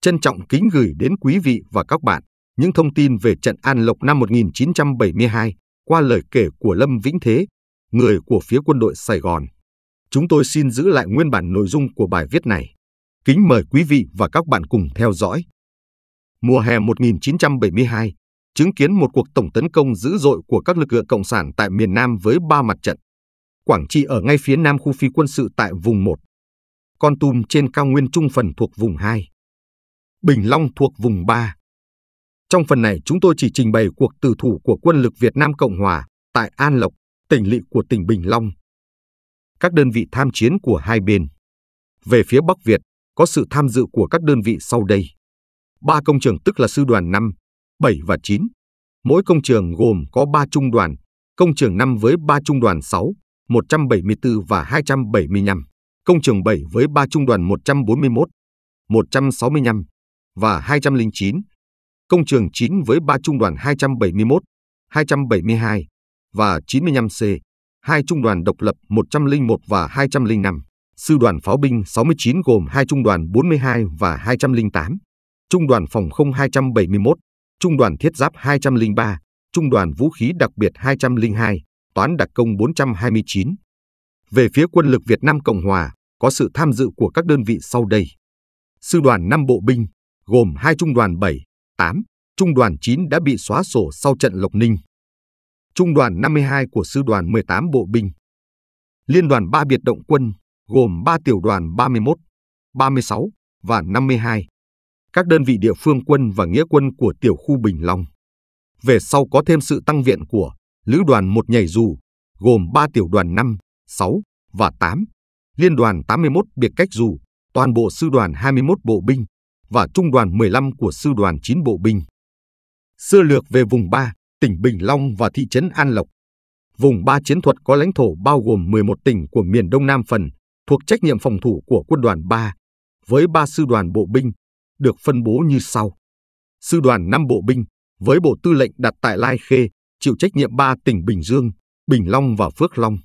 trân trọng kính gửi đến quý vị và các bạn những thông tin về trận An Lộc năm 1972 qua lời kể của Lâm Vĩnh Thế, người của phía quân đội Sài Gòn. Chúng tôi xin giữ lại nguyên bản nội dung của bài viết này. Kính mời quý vị và các bạn cùng theo dõi. Mùa hè 1972, chứng kiến một cuộc tổng tấn công dữ dội của các lực lượng cộng sản tại miền Nam với ba mặt trận. Quảng Trị ở ngay phía nam khu phi quân sự tại vùng 1. Con Tum trên cao nguyên trung phần thuộc vùng 2. Bình Long thuộc vùng 3. Trong phần này chúng tôi chỉ trình bày cuộc tử thủ của quân lực Việt Nam Cộng Hòa tại An Lộc, tỉnh lỵ của tỉnh Bình Long. Các đơn vị tham chiến của hai bên. Về phía Bắc Việt, có sự tham dự của các đơn vị sau đây. Ba công trường tức là sư đoàn 5, 7 và 9. Mỗi công trường gồm có 3 trung đoàn, công trường 5 với 3 trung đoàn 6, 174 và 275, công trường 7 với 3 trung đoàn 141, 165 và 209, công trường 9 với 3 trung đoàn 271, 272 và 95C, hai trung đoàn độc lập 101 và 205, sư đoàn pháo binh 69 gồm hai trung đoàn 42 và 208, trung đoàn phòng không 271, trung đoàn thiết giáp 203, trung đoàn vũ khí đặc biệt 202, toán đặc công 429. Về phía quân lực Việt Nam Cộng Hòa, có sự tham dự của các đơn vị sau đây. Sư đoàn 5 bộ binh, gồm hai trung đoàn 7, 8, trung đoàn 9 đã bị xóa sổ sau trận Lộc Ninh. Trung đoàn 52 của sư đoàn 18 bộ binh. Liên đoàn 3 biệt động quân, gồm 3 tiểu đoàn 31, 36 và 52. Các đơn vị địa phương quân và nghĩa quân của tiểu khu Bình Long. Về sau có thêm sự tăng viện của Lữ đoàn 1 nhảy dù, gồm 3 tiểu đoàn 5, 6 và 8, Liên đoàn 81 biệt cách dù, toàn bộ sư đoàn 21 bộ binh và trung đoàn 15 của sư đoàn 9 bộ binh. Sơ lược về vùng 3, tỉnh Bình Long và thị trấn An Lộc. Vùng 3 chiến thuật có lãnh thổ bao gồm 11 tỉnh của miền Đông Nam phần, thuộc trách nhiệm phòng thủ của quân đoàn 3, với 3 sư đoàn bộ binh, được phân bố như sau. Sư đoàn 5 bộ binh, với bộ tư lệnh đặt tại Lai Khê, chịu trách nhiệm 3 tỉnh Bình Dương, Bình Long và Phước Long.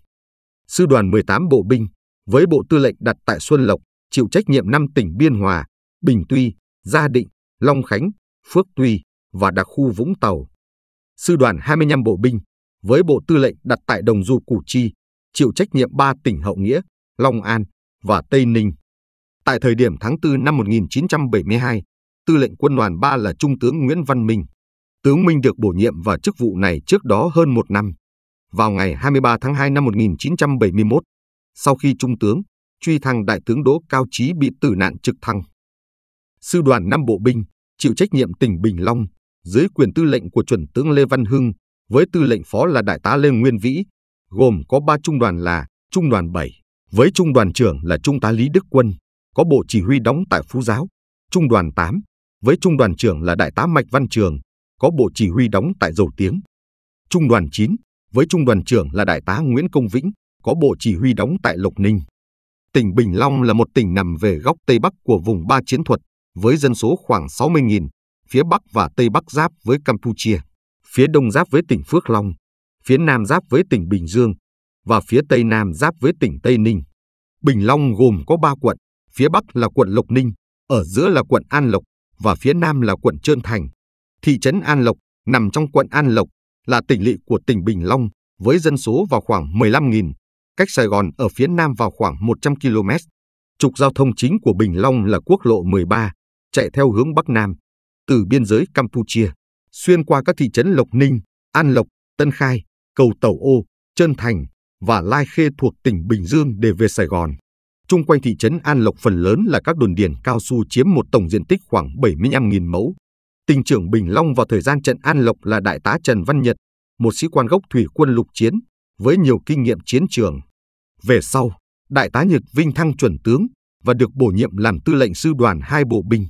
Sư đoàn 18 bộ binh, với bộ tư lệnh đặt tại Xuân Lộc, chịu trách nhiệm 5 tỉnh Biên Hòa, Bình Tuy, Gia Định, Long Khánh, Phước Tuy và đặc khu Vũng Tàu. Sư đoàn 25 bộ binh, với bộ tư lệnh đặt tại Đồng Du Củ Chi, chịu trách nhiệm 3 tỉnh Hậu Nghĩa, Long An và Tây Ninh. Tại thời điểm tháng 4 năm 1972, tư lệnh quân đoàn 3 là Trung tướng Nguyễn Văn Minh. Tướng Minh được bổ nhiệm vào chức vụ này trước đó hơn một năm. Vào ngày 23 tháng 2 năm 1971, sau khi Trung tướng, truy thăng Đại tướng Đỗ Cao Trí bị tử nạn trực thăng. Sư đoàn 5 bộ binh, chịu trách nhiệm tỉnh Bình Long, dưới quyền tư lệnh của chuẩn tướng Lê Văn Hưng, với tư lệnh phó là Đại tá Lê Nguyên Vĩ, gồm có 3 trung đoàn là Trung đoàn 7, với trung đoàn trưởng là Trung tá Lý Đức Quân, có bộ chỉ huy đóng tại Phú Giáo, Trung đoàn 8, với trung đoàn trưởng là Đại tá Mạch Văn Trường, có bộ chỉ huy đóng tại Dầu Tiếng. Trung đoàn 9, với trung đoàn trưởng là Đại tá Nguyễn Công Vĩnh, có bộ chỉ huy đóng tại Lộc Ninh. Tỉnh Bình Long là một tỉnh nằm về góc Tây Bắc của vùng ba chiến thuật, với dân số khoảng 60.000, phía Bắc và Tây Bắc giáp với Campuchia, phía Đông giáp với tỉnh Phước Long, phía Nam giáp với tỉnh Bình Dương và phía Tây Nam giáp với tỉnh Tây Ninh. Bình Long gồm có ba quận, phía Bắc là quận Lộc Ninh, ở giữa là quận An Lộc và phía Nam là quận Trơn Thành. Thị trấn An Lộc nằm trong quận An Lộc, là tỉnh lỵ của tỉnh Bình Long với dân số vào khoảng 15.000, cách Sài Gòn ở phía Nam vào khoảng 100 km. Trục giao thông chính của Bình Long là quốc lộ 13, chạy theo hướng Bắc Nam, từ biên giới Campuchia, xuyên qua các thị trấn Lộc Ninh, An Lộc, Tân Khai, Cầu Tàu Ô, Trơn Thành và Lai Khê thuộc tỉnh Bình Dương để về Sài Gòn. Trung quanh thị trấn An Lộc phần lớn là các đồn điền cao su chiếm một tổng diện tích khoảng 75.000 mẫu. Tỉnh trưởng Bình Long vào thời gian trận An Lộc là Đại tá Trần Văn Nhật, một sĩ quan gốc thủy quân lục chiến, với nhiều kinh nghiệm chiến trường. Về sau, Đại tá Nhật vinh thăng chuẩn tướng và được bổ nhiệm làm tư lệnh sư đoàn hai bộ binh.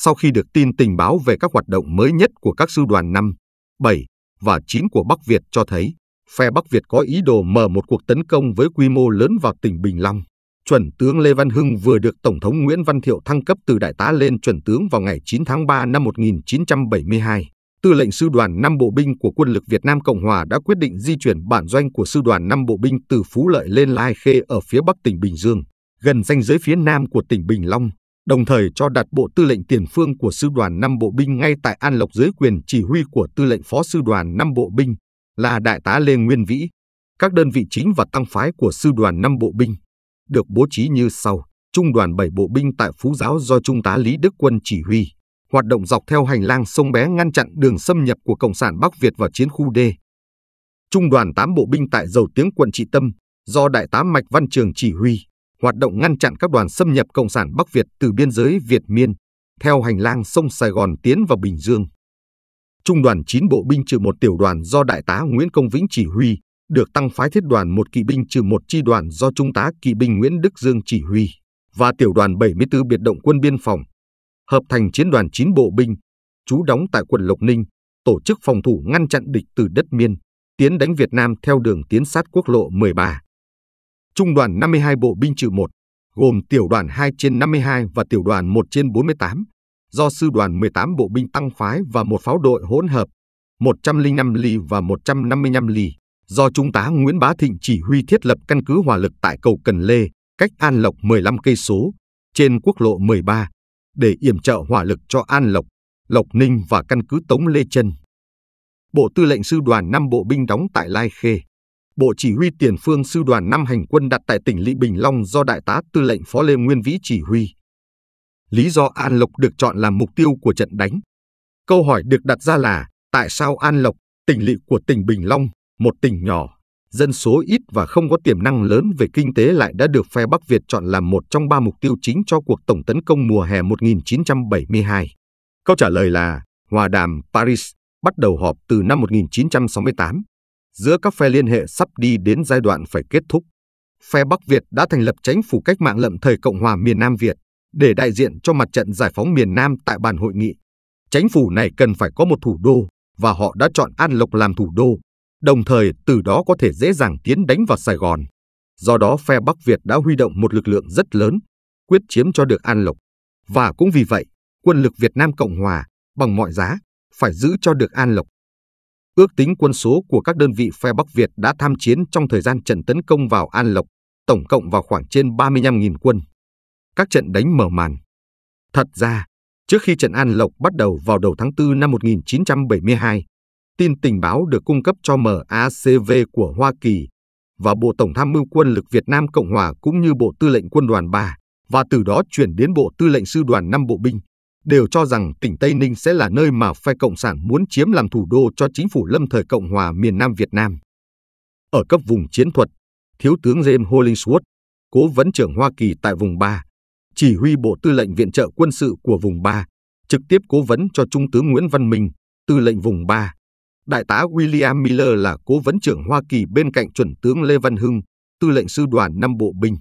Sau khi được tin tình báo về các hoạt động mới nhất của các sư đoàn 5, 7 và 9 của Bắc Việt cho thấy, phe Bắc Việt có ý đồ mở một cuộc tấn công với quy mô lớn vào tỉnh Bình Long. Chuẩn tướng Lê Văn Hưng vừa được Tổng thống Nguyễn Văn Thiệu thăng cấp từ đại tá lên chuẩn tướng vào ngày 9 tháng 3 năm 1972. Tư lệnh sư đoàn 5 bộ binh của quân lực Việt Nam Cộng Hòa đã quyết định di chuyển bản doanh của sư đoàn 5 bộ binh từ Phú Lợi lên Lai Khê ở phía bắc tỉnh Bình Dương, gần ranh giới phía nam của tỉnh Bình Long, đồng thời cho đặt bộ tư lệnh tiền phương của sư đoàn 5 bộ binh ngay tại An Lộc dưới quyền chỉ huy của tư lệnh phó sư đoàn 5 bộ binh là đại tá Lê Nguyên Vĩ. Các đơn vị chính và tăng phái của sư đoàn 5 bộ binh được bố trí như sau. Trung đoàn 7 bộ binh tại Phú Giáo do Trung tá Lý Đức Quân chỉ huy, hoạt động dọc theo hành lang sông Bé ngăn chặn đường xâm nhập của Cộng sản Bắc Việt vào chiến khu D. Trung đoàn 8 bộ binh tại Dầu Tiếng quận Trị Tâm do Đại tá Mạch Văn Trường chỉ huy, hoạt động ngăn chặn các đoàn xâm nhập Cộng sản Bắc Việt từ biên giới Việt Miên, theo hành lang sông Sài Gòn tiến vào Bình Dương. Trung đoàn 9 bộ binh trừ một tiểu đoàn do Đại tá Nguyễn Công Vĩnh chỉ huy, được tăng phái thiết đoàn một kỵ binh trừ một chi đoàn do Trung tá kỵ binh Nguyễn Đức Dương chỉ huy, và tiểu đoàn 74 biệt động quân biên phòng, hợp thành chiến đoàn 9 bộ binh, trú đóng tại quận Lộc Ninh, tổ chức phòng thủ ngăn chặn địch từ đất miên, tiến đánh Việt Nam theo đường tiến sát quốc lộ 13. Trung đoàn 52 bộ binh trừ 1, gồm tiểu đoàn 2 trên 52 và tiểu đoàn 1 trên 48, do sư đoàn 18 bộ binh tăng phái và một pháo đội hỗn hợp, 105 ly và 155 ly, do Trung tá Nguyễn Bá Thịnh chỉ huy thiết lập căn cứ hỏa lực tại cầu Cần Lê, cách An Lộc 15 cây số, trên quốc lộ 13, để yểm trợ hỏa lực cho An Lộc, Lộc Ninh và căn cứ Tống Lê Trân. Bộ Tư lệnh Sư đoàn 5 bộ binh đóng tại Lai Khê. Bộ Chỉ huy Tiền phương Sư đoàn 5 hành quân đặt tại tỉnh Lị Bình Long do Đại tá Tư lệnh Phó Lê Nguyên Vĩ chỉ huy. Lý do An Lộc được chọn làm mục tiêu của trận đánh. Câu hỏi được đặt ra là tại sao An Lộc, tỉnh lỵ của tỉnh Bình Long, một tỉnh nhỏ, dân số ít và không có tiềm năng lớn về kinh tế lại đã được phe Bắc Việt chọn làm một trong ba mục tiêu chính cho cuộc tổng tấn công mùa hè 1972. Câu trả lời là Hòa đàm Paris bắt đầu họp từ năm 1968. Giữa các phe liên hệ sắp đi đến giai đoạn phải kết thúc. Phe Bắc Việt đã thành lập chính phủ cách mạng lậm thời Cộng hòa miền Nam Việt để đại diện cho mặt trận giải phóng miền Nam tại bàn hội nghị. Chính phủ này cần phải có một thủ đô và họ đã chọn An Lộc làm thủ đô đồng thời từ đó có thể dễ dàng tiến đánh vào Sài Gòn. Do đó phe Bắc Việt đã huy động một lực lượng rất lớn, quyết chiếm cho được An Lộc. Và cũng vì vậy, quân lực Việt Nam Cộng Hòa, bằng mọi giá, phải giữ cho được An Lộc. Ước tính quân số của các đơn vị phe Bắc Việt đã tham chiến trong thời gian trận tấn công vào An Lộc, tổng cộng vào khoảng trên 35.000 quân. Các trận đánh mở màn. Thật ra, trước khi trận An Lộc bắt đầu vào đầu tháng 4 năm 1972, tin tình báo được cung cấp cho MACV của Hoa Kỳ và Bộ Tổng tham mưu quân lực Việt Nam Cộng Hòa cũng như Bộ Tư lệnh Quân đoàn 3 và từ đó chuyển đến Bộ Tư lệnh Sư đoàn 5 Bộ binh, đều cho rằng tỉnh Tây Ninh sẽ là nơi mà phe Cộng sản muốn chiếm làm thủ đô cho chính phủ lâm thời Cộng hòa miền Nam Việt Nam. Ở cấp vùng chiến thuật, Thiếu tướng James Hollingsworth, cố vấn trưởng Hoa Kỳ tại vùng 3, chỉ huy Bộ Tư lệnh Viện trợ quân sự của vùng 3, trực tiếp cố vấn cho Trung tướng Nguyễn Văn Minh, Tư lệnh vùng 3, Đại tá William Miller là cố vấn trưởng Hoa Kỳ bên cạnh chuẩn tướng Lê Văn Hưng, tư lệnh sư đoàn 5 bộ binh.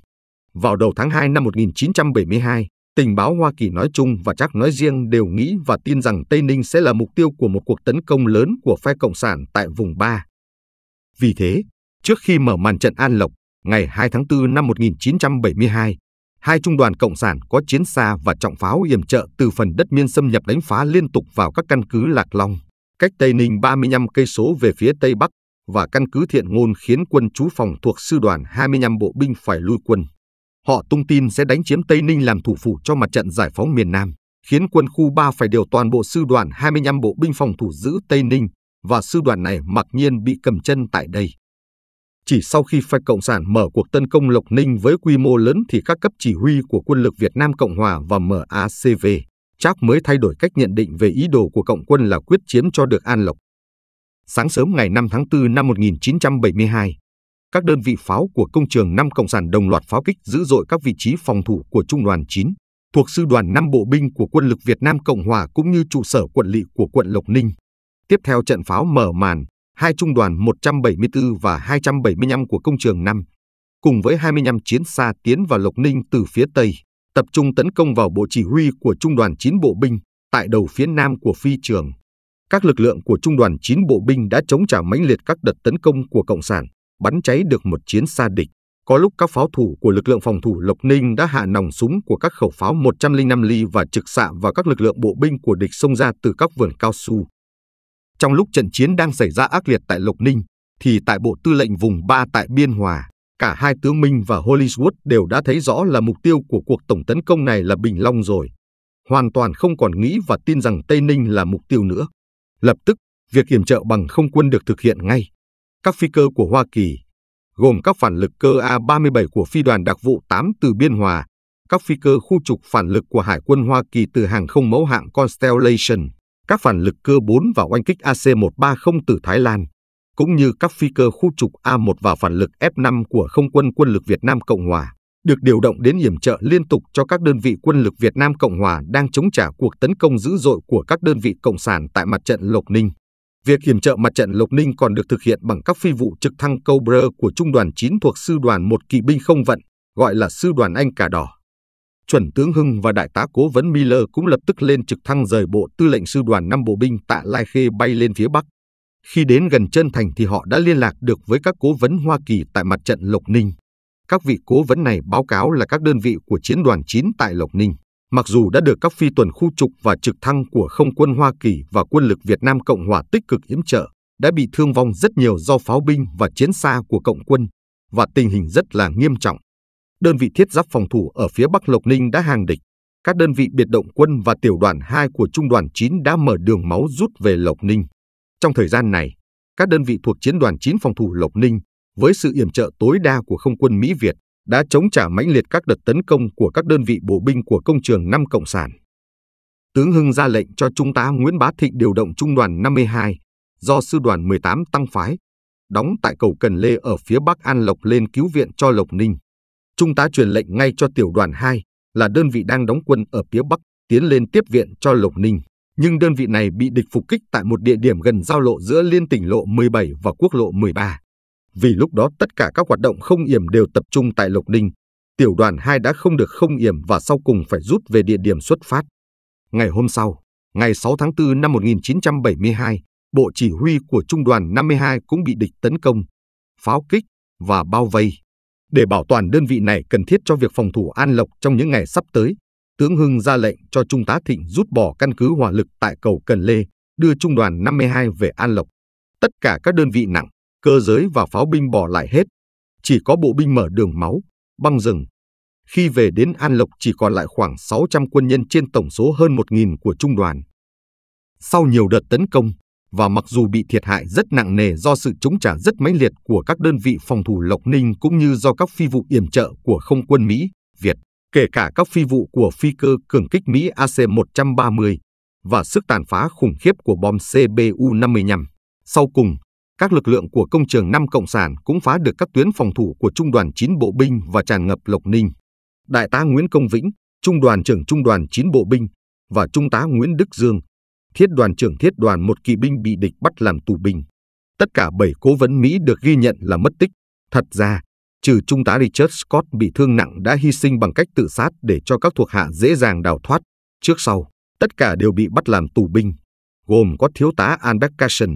Vào đầu tháng 2 năm 1972, tình báo Hoa Kỳ nói chung và chắc nói riêng đều nghĩ và tin rằng Tây Ninh sẽ là mục tiêu của một cuộc tấn công lớn của phe Cộng sản tại vùng 3. Vì thế, trước khi mở màn trận An Lộc, ngày 2 tháng 4 năm 1972, hai trung đoàn Cộng sản có chiến xa và trọng pháo yểm trợ từ phần đất miên xâm nhập đánh phá liên tục vào các căn cứ Lạc Long cách Tây Ninh 35 cây số về phía tây bắc và căn cứ Thiện Ngôn khiến quân trú phòng thuộc sư đoàn 25 bộ binh phải lui quân. Họ tung tin sẽ đánh chiếm Tây Ninh làm thủ phủ cho mặt trận giải phóng miền Nam, khiến quân khu 3 phải điều toàn bộ sư đoàn 25 bộ binh phòng thủ giữ Tây Ninh và sư đoàn này mặc nhiên bị cầm chân tại đây. Chỉ sau khi phe Cộng sản mở cuộc tấn công Lộc Ninh với quy mô lớn thì các cấp chỉ huy của quân lực Việt Nam Cộng Hòa và MACV Trác mới thay đổi cách nhận định về ý đồ của cộng quân là quyết chiếm cho được An Lộc. Sáng sớm ngày 5 tháng 4 năm 1972, các đơn vị pháo của công trường 5 Cộng sản đồng loạt pháo kích dữ dội các vị trí phòng thủ của Trung đoàn 9, thuộc Sư đoàn 5 Bộ binh của quân lực Việt Nam Cộng Hòa cũng như trụ sở quận lỵ của quận Lộc Ninh. Tiếp theo trận pháo mở màn, hai trung đoàn 174 và 275 của công trường 5, cùng với 25 chiến xa tiến vào Lộc Ninh từ phía Tây tập trung tấn công vào bộ chỉ huy của Trung đoàn 9 Bộ binh tại đầu phía nam của phi trường. Các lực lượng của Trung đoàn 9 Bộ binh đã chống trả mãnh liệt các đợt tấn công của Cộng sản, bắn cháy được một chiến xa địch. Có lúc các pháo thủ của lực lượng phòng thủ Lộc Ninh đã hạ nòng súng của các khẩu pháo 105 ly và trực xạ vào các lực lượng bộ binh của địch xông ra từ các vườn cao su. Trong lúc trận chiến đang xảy ra ác liệt tại Lộc Ninh, thì tại Bộ Tư lệnh vùng 3 tại Biên Hòa, Cả hai tướng Minh và Hollywood đều đã thấy rõ là mục tiêu của cuộc tổng tấn công này là Bình Long rồi. Hoàn toàn không còn nghĩ và tin rằng Tây Ninh là mục tiêu nữa. Lập tức, việc yểm trợ bằng không quân được thực hiện ngay. Các phi cơ của Hoa Kỳ, gồm các phản lực cơ A-37 của phi đoàn đặc vụ 8 từ Biên Hòa, các phi cơ khu trục phản lực của Hải quân Hoa Kỳ từ hàng không mẫu hạng Constellation, các phản lực cơ 4 và oanh kích AC-130 từ Thái Lan, cũng như các phi cơ khu trục A1 và phản lực F5 của không quân quân lực Việt Nam Cộng Hòa, được điều động đến yểm trợ liên tục cho các đơn vị quân lực Việt Nam Cộng Hòa đang chống trả cuộc tấn công dữ dội của các đơn vị cộng sản tại mặt trận Lộc Ninh. Việc kiểm trợ mặt trận Lộc Ninh còn được thực hiện bằng các phi vụ trực thăng Cobra của Trung đoàn 9 thuộc Sư đoàn 1 Kỵ binh không vận, gọi là Sư đoàn Anh Cà Đỏ. Chuẩn tướng Hưng và Đại tá Cố vấn Miller cũng lập tức lên trực thăng rời bộ tư lệnh Sư đoàn 5 bộ binh tại Lai Khê bay lên phía Bắc. Khi đến gần chân thành thì họ đã liên lạc được với các cố vấn Hoa Kỳ tại mặt trận Lộc Ninh. Các vị cố vấn này báo cáo là các đơn vị của chiến đoàn 9 tại Lộc Ninh, mặc dù đã được các phi tuần khu trục và trực thăng của không quân Hoa Kỳ và quân lực Việt Nam Cộng Hòa tích cực yểm trợ, đã bị thương vong rất nhiều do pháo binh và chiến xa của cộng quân, và tình hình rất là nghiêm trọng. Đơn vị thiết giáp phòng thủ ở phía Bắc Lộc Ninh đã hàng địch. Các đơn vị biệt động quân và tiểu đoàn 2 của trung đoàn 9 đã mở đường máu rút về Lộc Ninh. Trong thời gian này, các đơn vị thuộc chiến đoàn 9 phòng thủ Lộc Ninh, với sự yểm trợ tối đa của không quân Mỹ Việt, đã chống trả mãnh liệt các đợt tấn công của các đơn vị bộ binh của công trường 5 Cộng sản. Tướng Hưng ra lệnh cho Trung tá Nguyễn Bá Thịnh điều động Trung đoàn 52, do Sư đoàn 18 tăng phái, đóng tại cầu Cần Lê ở phía Bắc An Lộc lên cứu viện cho Lộc Ninh. Trung tá truyền lệnh ngay cho tiểu đoàn 2, là đơn vị đang đóng quân ở phía Bắc, tiến lên tiếp viện cho Lộc Ninh nhưng đơn vị này bị địch phục kích tại một địa điểm gần giao lộ giữa liên tỉnh lộ 17 và quốc lộ 13. Vì lúc đó tất cả các hoạt động không yểm đều tập trung tại Lộc Ninh, tiểu đoàn 2 đã không được không yểm và sau cùng phải rút về địa điểm xuất phát. Ngày hôm sau, ngày 6 tháng 4 năm 1972, bộ chỉ huy của trung đoàn 52 cũng bị địch tấn công, pháo kích và bao vây. Để bảo toàn đơn vị này cần thiết cho việc phòng thủ An Lộc trong những ngày sắp tới, tướng Hưng ra lệnh cho Trung tá Thịnh rút bỏ căn cứ hỏa lực tại cầu Cần Lê, đưa Trung đoàn 52 về An Lộc. Tất cả các đơn vị nặng, cơ giới và pháo binh bỏ lại hết. Chỉ có bộ binh mở đường máu, băng rừng. Khi về đến An Lộc chỉ còn lại khoảng 600 quân nhân trên tổng số hơn 1.000 của trung đoàn. Sau nhiều đợt tấn công, và mặc dù bị thiệt hại rất nặng nề do sự chống trả rất mãnh liệt của các đơn vị phòng thủ Lộc Ninh cũng như do các phi vụ yểm trợ của không quân Mỹ, Việt, kể cả các phi vụ của phi cơ cường kích Mỹ AC-130 và sức tàn phá khủng khiếp của bom CBU-55. Sau cùng, các lực lượng của công trường 5 Cộng sản cũng phá được các tuyến phòng thủ của Trung đoàn 9 Bộ binh và tràn ngập Lộc Ninh. Đại tá Nguyễn Công Vĩnh, Trung đoàn trưởng Trung đoàn 9 Bộ binh và Trung tá Nguyễn Đức Dương, thiết đoàn trưởng thiết đoàn một kỵ binh bị địch bắt làm tù binh. Tất cả 7 cố vấn Mỹ được ghi nhận là mất tích. Thật ra, trừ Trung tá Richard Scott bị thương nặng đã hy sinh bằng cách tự sát để cho các thuộc hạ dễ dàng đào thoát. Trước sau, tất cả đều bị bắt làm tù binh, gồm có thiếu tá Albert Carson,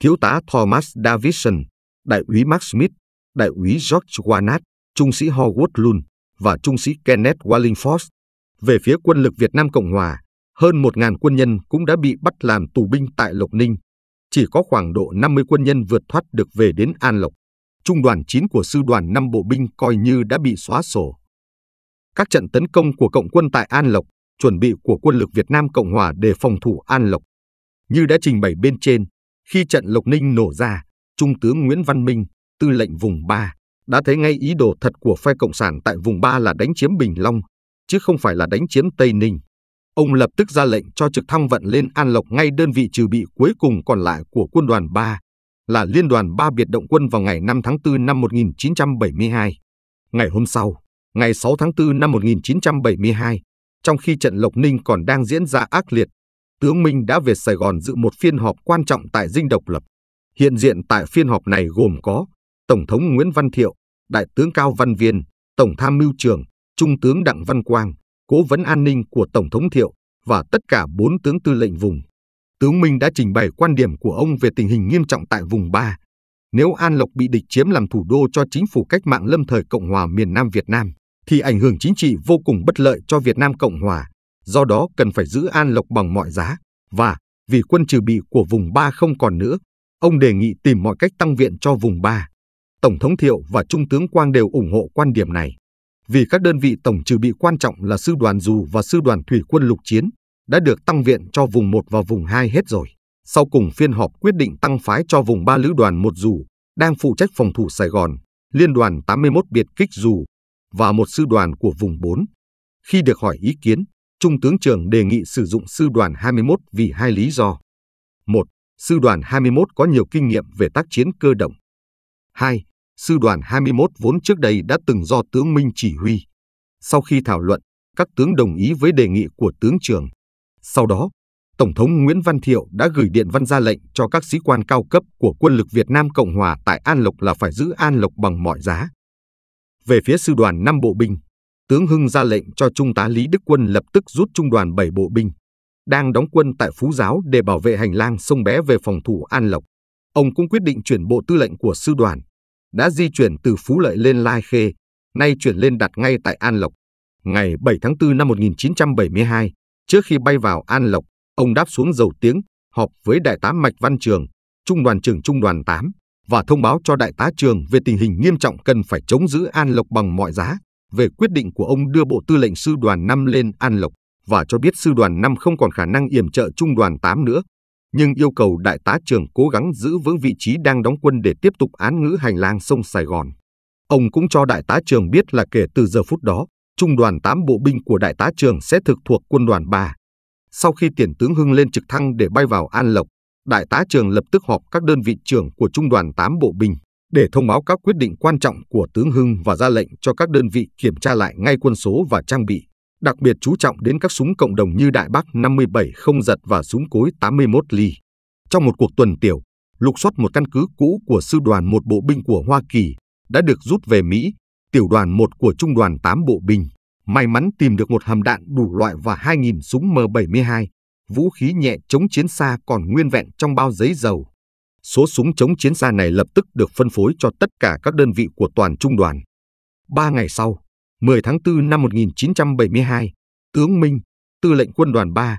thiếu tá Thomas Davidson, đại úy Mark Smith, đại úy George Warnat, trung sĩ Howard Lund và trung sĩ Kenneth Wallingford. Về phía quân lực Việt Nam Cộng Hòa, hơn 1.000 quân nhân cũng đã bị bắt làm tù binh tại Lộc Ninh. Chỉ có khoảng độ 50 quân nhân vượt thoát được về đến An Lộc trung đoàn 9 của sư đoàn 5 bộ binh coi như đã bị xóa sổ. Các trận tấn công của cộng quân tại An Lộc, chuẩn bị của quân lực Việt Nam Cộng Hòa để phòng thủ An Lộc. Như đã trình bày bên trên, khi trận Lộc Ninh nổ ra, Trung tướng Nguyễn Văn Minh, tư lệnh vùng 3, đã thấy ngay ý đồ thật của phe Cộng sản tại vùng 3 là đánh chiếm Bình Long, chứ không phải là đánh chiếm Tây Ninh. Ông lập tức ra lệnh cho trực thăng vận lên An Lộc ngay đơn vị trừ bị cuối cùng còn lại của quân đoàn 3, là Liên đoàn ba biệt động quân vào ngày 5 tháng 4 năm 1972. Ngày hôm sau, ngày 6 tháng 4 năm 1972, trong khi trận Lộc Ninh còn đang diễn ra ác liệt, tướng Minh đã về Sài Gòn dự một phiên họp quan trọng tại Dinh Độc Lập. Hiện diện tại phiên họp này gồm có Tổng thống Nguyễn Văn Thiệu, Đại tướng Cao Văn Viên, Tổng tham mưu trưởng, Trung tướng Đặng Văn Quang, Cố vấn an ninh của Tổng thống Thiệu và tất cả bốn tướng tư lệnh vùng tướng Minh đã trình bày quan điểm của ông về tình hình nghiêm trọng tại vùng 3. Nếu An Lộc bị địch chiếm làm thủ đô cho chính phủ cách mạng lâm thời Cộng hòa miền Nam Việt Nam, thì ảnh hưởng chính trị vô cùng bất lợi cho Việt Nam Cộng hòa. Do đó cần phải giữ An Lộc bằng mọi giá. Và vì quân trừ bị của vùng 3 không còn nữa, ông đề nghị tìm mọi cách tăng viện cho vùng 3. Tổng thống Thiệu và Trung tướng Quang đều ủng hộ quan điểm này. Vì các đơn vị tổng trừ bị quan trọng là sư đoàn dù và sư đoàn thủy quân lục chiến đã được tăng viện cho vùng 1 và vùng 2 hết rồi. Sau cùng phiên họp quyết định tăng phái cho vùng 3 lữ đoàn một dù đang phụ trách phòng thủ Sài Gòn, liên đoàn 81 biệt kích dù và một sư đoàn của vùng 4. Khi được hỏi ý kiến, Trung tướng Trường đề nghị sử dụng sư đoàn 21 vì hai lý do. Một, Sư đoàn 21 có nhiều kinh nghiệm về tác chiến cơ động. 2. Sư đoàn 21 vốn trước đây đã từng do tướng Minh chỉ huy. Sau khi thảo luận, các tướng đồng ý với đề nghị của tướng Trường. Sau đó, Tổng thống Nguyễn Văn Thiệu đã gửi điện văn ra lệnh cho các sĩ quan cao cấp của quân lực Việt Nam Cộng Hòa tại An Lộc là phải giữ An Lộc bằng mọi giá. Về phía sư đoàn 5 bộ binh, tướng Hưng ra lệnh cho Trung tá Lý Đức Quân lập tức rút trung đoàn 7 bộ binh, đang đóng quân tại Phú Giáo để bảo vệ hành lang sông Bé về phòng thủ An Lộc. Ông cũng quyết định chuyển bộ tư lệnh của sư đoàn, đã di chuyển từ Phú Lợi lên Lai Khê, nay chuyển lên đặt ngay tại An Lộc. Ngày 7 tháng 4 năm 1972, trước khi bay vào An Lộc, ông đáp xuống dầu tiếng, họp với Đại tá Mạch Văn Trường, Trung đoàn trưởng Trung đoàn 8, và thông báo cho Đại tá Trường về tình hình nghiêm trọng cần phải chống giữ An Lộc bằng mọi giá, về quyết định của ông đưa bộ tư lệnh sư đoàn 5 lên An Lộc và cho biết sư đoàn 5 không còn khả năng yểm trợ trung đoàn 8 nữa, nhưng yêu cầu đại tá trưởng cố gắng giữ vững vị trí đang đóng quân để tiếp tục án ngữ hành lang sông Sài Gòn. Ông cũng cho đại tá trường biết là kể từ giờ phút đó, trung đoàn 8 bộ binh của đại tá trường sẽ thực thuộc quân đoàn 3. Sau khi tiền tướng Hưng lên trực thăng để bay vào An Lộc, đại tá trường lập tức họp các đơn vị trưởng của trung đoàn 8 bộ binh để thông báo các quyết định quan trọng của tướng Hưng và ra lệnh cho các đơn vị kiểm tra lại ngay quân số và trang bị đặc biệt chú trọng đến các súng cộng đồng như Đại Bác 57 không giật và súng cối 81 ly. Trong một cuộc tuần tiểu, lục soát một căn cứ cũ của sư đoàn một bộ binh của Hoa Kỳ đã được rút về Mỹ, tiểu đoàn 1 của trung đoàn 8 bộ binh. May mắn tìm được một hầm đạn đủ loại và 2.000 súng M72, vũ khí nhẹ chống chiến xa còn nguyên vẹn trong bao giấy dầu. Số súng chống chiến xa này lập tức được phân phối cho tất cả các đơn vị của toàn trung đoàn. Ba ngày sau, 10 tháng 4 năm 1972, tướng Minh, tư lệnh quân đoàn 3,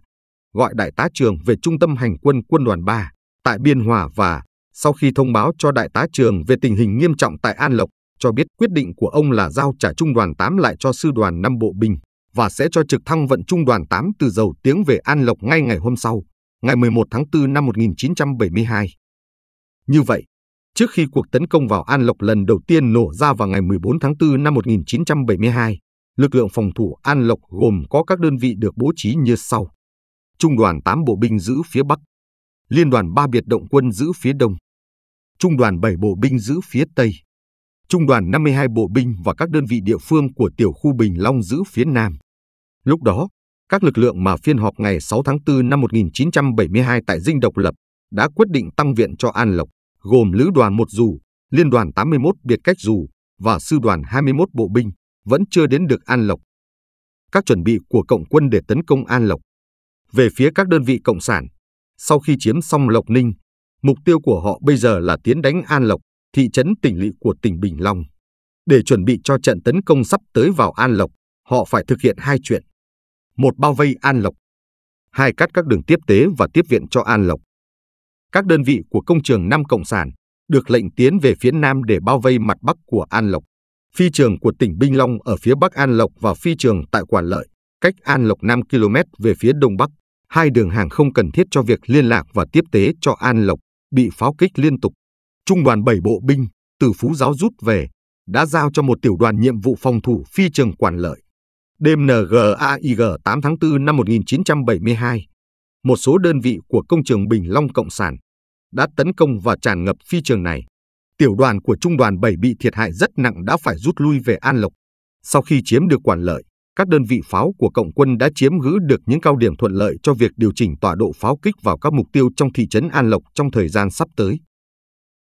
gọi đại tá trường về trung tâm hành quân quân đoàn 3 tại Biên Hòa và sau khi thông báo cho đại tá trường về tình hình nghiêm trọng tại An Lộc, cho biết quyết định của ông là giao trả trung đoàn 8 lại cho sư đoàn 5 bộ binh và sẽ cho trực thăng vận trung đoàn 8 từ dầu tiếng về An Lộc ngay ngày hôm sau, ngày 11 tháng 4 năm 1972. Như vậy, Trước khi cuộc tấn công vào An Lộc lần đầu tiên nổ ra vào ngày 14 tháng 4 năm 1972, lực lượng phòng thủ An Lộc gồm có các đơn vị được bố trí như sau. Trung đoàn 8 bộ binh giữ phía Bắc, Liên đoàn 3 biệt động quân giữ phía Đông, Trung đoàn 7 bộ binh giữ phía Tây, Trung đoàn 52 bộ binh và các đơn vị địa phương của tiểu khu Bình Long giữ phía Nam. Lúc đó, các lực lượng mà phiên họp ngày 6 tháng 4 năm 1972 tại Dinh Độc Lập đã quyết định tăng viện cho An Lộc gồm Lữ đoàn 1 dù, Liên đoàn 81 biệt cách dù và Sư đoàn 21 bộ binh, vẫn chưa đến được An Lộc. Các chuẩn bị của Cộng quân để tấn công An Lộc. Về phía các đơn vị Cộng sản, sau khi chiếm xong Lộc Ninh, mục tiêu của họ bây giờ là tiến đánh An Lộc, thị trấn tỉnh lỵ của tỉnh Bình Long. Để chuẩn bị cho trận tấn công sắp tới vào An Lộc, họ phải thực hiện hai chuyện. Một bao vây An Lộc. Hai cắt các đường tiếp tế và tiếp viện cho An Lộc các đơn vị của công trường Nam Cộng sản được lệnh tiến về phía Nam để bao vây mặt Bắc của An Lộc. Phi trường của tỉnh Binh Long ở phía Bắc An Lộc và phi trường tại Quản Lợi, cách An Lộc 5 km về phía Đông Bắc, hai đường hàng không cần thiết cho việc liên lạc và tiếp tế cho An Lộc, bị pháo kích liên tục. Trung đoàn 7 bộ binh từ Phú Giáo rút về, đã giao cho một tiểu đoàn nhiệm vụ phòng thủ phi trường Quản Lợi. Đêm NGAIG 8 tháng 4 năm 1972, một số đơn vị của công trường Bình Long Cộng sản đã tấn công và tràn ngập phi trường này. Tiểu đoàn của trung đoàn 7 bị thiệt hại rất nặng đã phải rút lui về An Lộc. Sau khi chiếm được quản lợi, các đơn vị pháo của cộng quân đã chiếm giữ được những cao điểm thuận lợi cho việc điều chỉnh tọa độ pháo kích vào các mục tiêu trong thị trấn An Lộc trong thời gian sắp tới.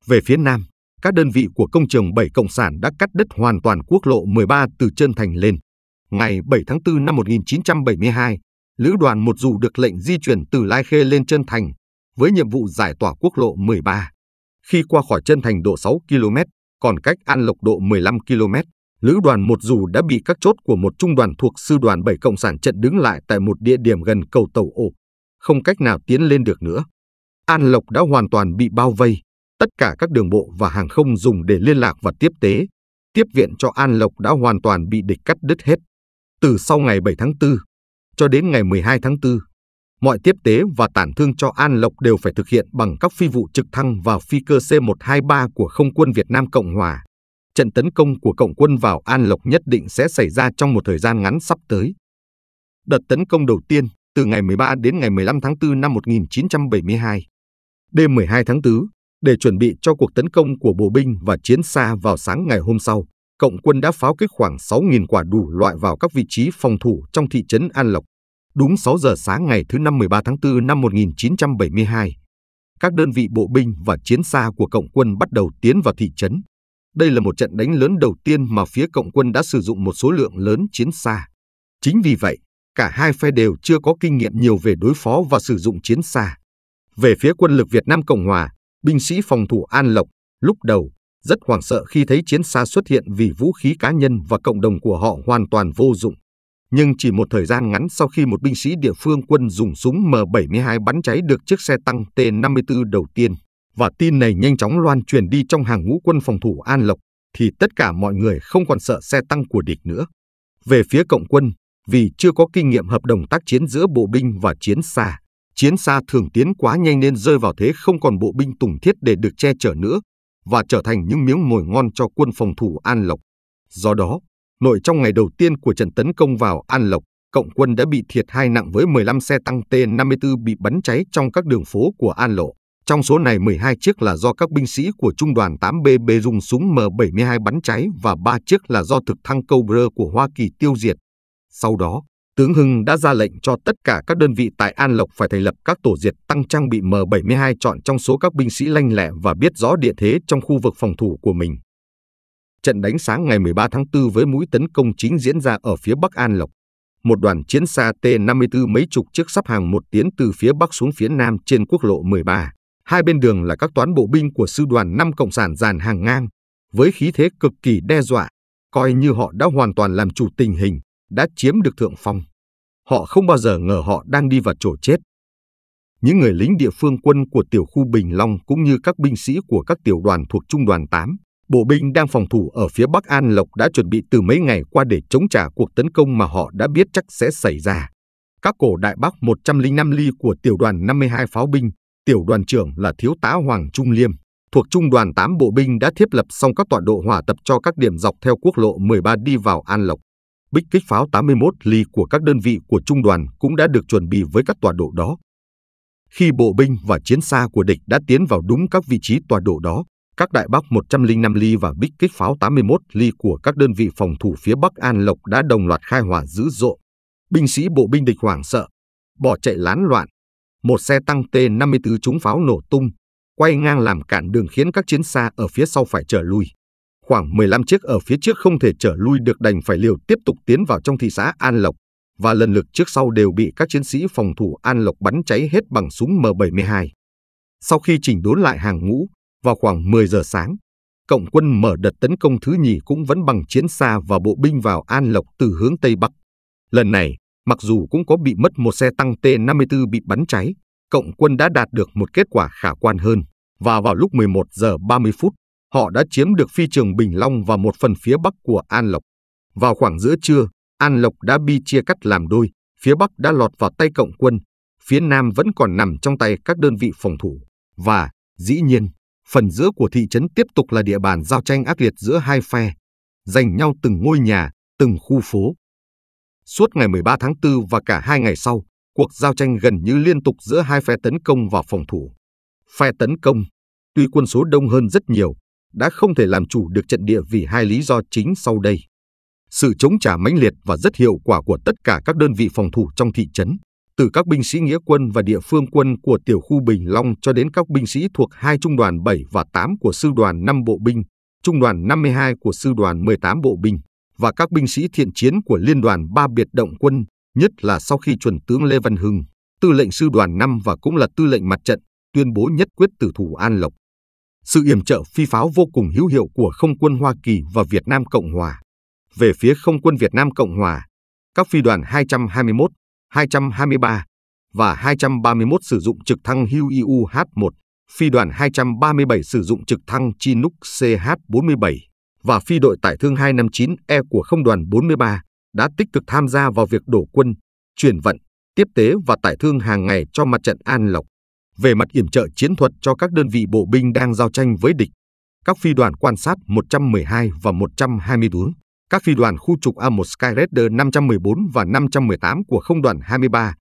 Về phía Nam, các đơn vị của công trường 7 Cộng sản đã cắt đứt hoàn toàn quốc lộ 13 từ Trơn Thành lên. Ngày 7 tháng 4 năm 1972, Lữ đoàn một dù được lệnh di chuyển từ Lai Khê lên Trân Thành với nhiệm vụ giải tỏa quốc lộ 13. Khi qua khỏi Trân Thành độ 6 km, còn cách An Lộc độ 15 km, Lữ đoàn một dù đã bị các chốt của một trung đoàn thuộc sư đoàn 7 Cộng sản trận đứng lại tại một địa điểm gần cầu tàu ổ, không cách nào tiến lên được nữa. An Lộc đã hoàn toàn bị bao vây. tất cả các đường bộ và hàng không dùng để liên lạc và tiếp tế, tiếp viện cho An Lộc đã hoàn toàn bị địch cắt đứt hết. Từ sau ngày 7 tháng 4 cho đến ngày 12 tháng 4, mọi tiếp tế và tản thương cho An Lộc đều phải thực hiện bằng các phi vụ trực thăng và phi cơ C-123 của Không quân Việt Nam Cộng Hòa. Trận tấn công của Cộng quân vào An Lộc nhất định sẽ xảy ra trong một thời gian ngắn sắp tới. Đợt tấn công đầu tiên từ ngày 13 đến ngày 15 tháng 4 năm 1972. Đêm 12 tháng 4, để chuẩn bị cho cuộc tấn công của bộ binh và chiến xa vào sáng ngày hôm sau, Cộng quân đã pháo kích khoảng 6.000 quả đủ loại vào các vị trí phòng thủ trong thị trấn An Lộc. Đúng 6 giờ sáng ngày thứ năm 13 tháng 4 năm 1972, các đơn vị bộ binh và chiến xa của Cộng quân bắt đầu tiến vào thị trấn. Đây là một trận đánh lớn đầu tiên mà phía Cộng quân đã sử dụng một số lượng lớn chiến xa. Chính vì vậy, cả hai phe đều chưa có kinh nghiệm nhiều về đối phó và sử dụng chiến xa. Về phía quân lực Việt Nam Cộng Hòa, binh sĩ phòng thủ An Lộc lúc đầu rất hoảng sợ khi thấy chiến xa xuất hiện vì vũ khí cá nhân và cộng đồng của họ hoàn toàn vô dụng. Nhưng chỉ một thời gian ngắn sau khi một binh sĩ địa phương quân dùng súng M72 bắn cháy được chiếc xe tăng T-54 đầu tiên, và tin này nhanh chóng loan truyền đi trong hàng ngũ quân phòng thủ An Lộc, thì tất cả mọi người không còn sợ xe tăng của địch nữa. Về phía cộng quân, vì chưa có kinh nghiệm hợp đồng tác chiến giữa bộ binh và chiến xa, chiến xa thường tiến quá nhanh nên rơi vào thế không còn bộ binh tùng thiết để được che chở nữa và trở thành những miếng mồi ngon cho quân phòng thủ An Lộc. Do đó, nội trong ngày đầu tiên của trận tấn công vào An Lộc, cộng quân đã bị thiệt hai nặng với 15 xe tăng T-54 bị bắn cháy trong các đường phố của An Lộ. Trong số này 12 chiếc là do các binh sĩ của Trung đoàn 8BB dùng súng M72 bắn cháy và 3 chiếc là do thực thăng Cobra của Hoa Kỳ tiêu diệt. Sau đó, tướng Hưng đã ra lệnh cho tất cả các đơn vị tại An Lộc phải thành lập các tổ diệt tăng trang bị M72 chọn trong số các binh sĩ lanh lẹ và biết rõ địa thế trong khu vực phòng thủ của mình. Trận đánh sáng ngày 13 tháng 4 với mũi tấn công chính diễn ra ở phía Bắc An Lộc. Một đoàn chiến xa T-54 mấy chục chiếc sắp hàng một tiến từ phía Bắc xuống phía Nam trên quốc lộ 13. Hai bên đường là các toán bộ binh của sư đoàn 5 Cộng sản dàn hàng ngang, với khí thế cực kỳ đe dọa, coi như họ đã hoàn toàn làm chủ tình hình, đã chiếm được thượng phong. Họ không bao giờ ngờ họ đang đi vào chỗ chết. Những người lính địa phương quân của tiểu khu Bình Long cũng như các binh sĩ của các tiểu đoàn thuộc Trung đoàn 8, bộ binh đang phòng thủ ở phía Bắc An Lộc đã chuẩn bị từ mấy ngày qua để chống trả cuộc tấn công mà họ đã biết chắc sẽ xảy ra. Các cổ đại Bắc 105 ly của tiểu đoàn 52 pháo binh, tiểu đoàn trưởng là thiếu tá Hoàng Trung Liêm, thuộc trung đoàn 8 bộ binh đã thiết lập xong các tọa độ hỏa tập cho các điểm dọc theo quốc lộ 13 đi vào An Lộc. Bích kích pháo 81 ly của các đơn vị của trung đoàn cũng đã được chuẩn bị với các tọa độ đó. Khi bộ binh và chiến xa của địch đã tiến vào đúng các vị trí tọa độ đó, các đại bác 105 ly và bích kích pháo 81 ly của các đơn vị phòng thủ phía Bắc An Lộc đã đồng loạt khai hỏa dữ dội. Binh sĩ bộ binh địch hoảng sợ, bỏ chạy lán loạn. Một xe tăng T-54 trúng pháo nổ tung, quay ngang làm cản đường khiến các chiến xa ở phía sau phải trở lui. Khoảng 15 chiếc ở phía trước không thể trở lui được đành phải liều tiếp tục tiến vào trong thị xã An Lộc, và lần lượt trước sau đều bị các chiến sĩ phòng thủ An Lộc bắn cháy hết bằng súng M72. Sau khi chỉnh đốn lại hàng ngũ, vào khoảng 10 giờ sáng, Cộng quân mở đợt tấn công thứ nhì cũng vẫn bằng chiến xa và bộ binh vào An Lộc từ hướng Tây Bắc. Lần này, mặc dù cũng có bị mất một xe tăng T-54 bị bắn cháy, Cộng quân đã đạt được một kết quả khả quan hơn. Và vào lúc 11 giờ 30 phút, họ đã chiếm được phi trường Bình Long và một phần phía bắc của An Lộc. Vào khoảng giữa trưa, An Lộc đã bị chia cắt làm đôi, phía bắc đã lọt vào tay cộng quân, phía nam vẫn còn nằm trong tay các đơn vị phòng thủ. Và, dĩ nhiên, phần giữa của thị trấn tiếp tục là địa bàn giao tranh ác liệt giữa hai phe, giành nhau từng ngôi nhà, từng khu phố. Suốt ngày 13 tháng 4 và cả hai ngày sau, cuộc giao tranh gần như liên tục giữa hai phe tấn công và phòng thủ. Phe tấn công, tuy quân số đông hơn rất nhiều, đã không thể làm chủ được trận địa vì hai lý do chính sau đây. Sự chống trả mãnh liệt và rất hiệu quả của tất cả các đơn vị phòng thủ trong thị trấn, từ các binh sĩ nghĩa quân và địa phương quân của tiểu khu Bình Long cho đến các binh sĩ thuộc hai trung đoàn 7 và 8 của sư đoàn 5 bộ binh, trung đoàn 52 của sư đoàn 18 bộ binh và các binh sĩ thiện chiến của liên đoàn ba biệt động quân, nhất là sau khi chuẩn tướng Lê Văn Hưng, tư lệnh sư đoàn 5 và cũng là tư lệnh mặt trận, tuyên bố nhất quyết tử thủ An Lộc sự yểm trợ phi pháo vô cùng hữu hiệu của không quân Hoa Kỳ và Việt Nam Cộng Hòa. Về phía không quân Việt Nam Cộng Hòa, các phi đoàn 221, 223 và 231 sử dụng trực thăng Hugh UH-1, phi đoàn 237 sử dụng trực thăng Chinook CH-47 và phi đội tải thương 259E của không đoàn 43 đã tích cực tham gia vào việc đổ quân, chuyển vận, tiếp tế và tải thương hàng ngày cho mặt trận An Lộc. Về mặt yểm trợ chiến thuật cho các đơn vị bộ binh đang giao tranh với địch, các phi đoàn quan sát 112 và 124, các phi đoàn khu trục A1 Skyraider 514 và 518 của không đoàn 23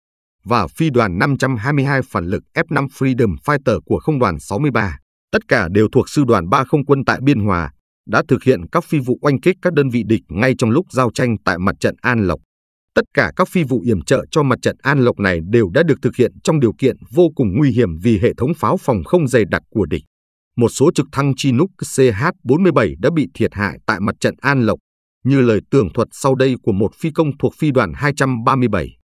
và phi đoàn 522 phản lực F5 Freedom Fighter của không đoàn 63, tất cả đều thuộc sư đoàn 3 không quân tại Biên Hòa, đã thực hiện các phi vụ oanh kích các đơn vị địch ngay trong lúc giao tranh tại mặt trận An Lộc. Tất cả các phi vụ yểm trợ cho mặt trận An Lộc này đều đã được thực hiện trong điều kiện vô cùng nguy hiểm vì hệ thống pháo phòng không dày đặc của địch. Một số trực thăng Chinook CH-47 đã bị thiệt hại tại mặt trận An Lộc, như lời tường thuật sau đây của một phi công thuộc phi đoàn 237.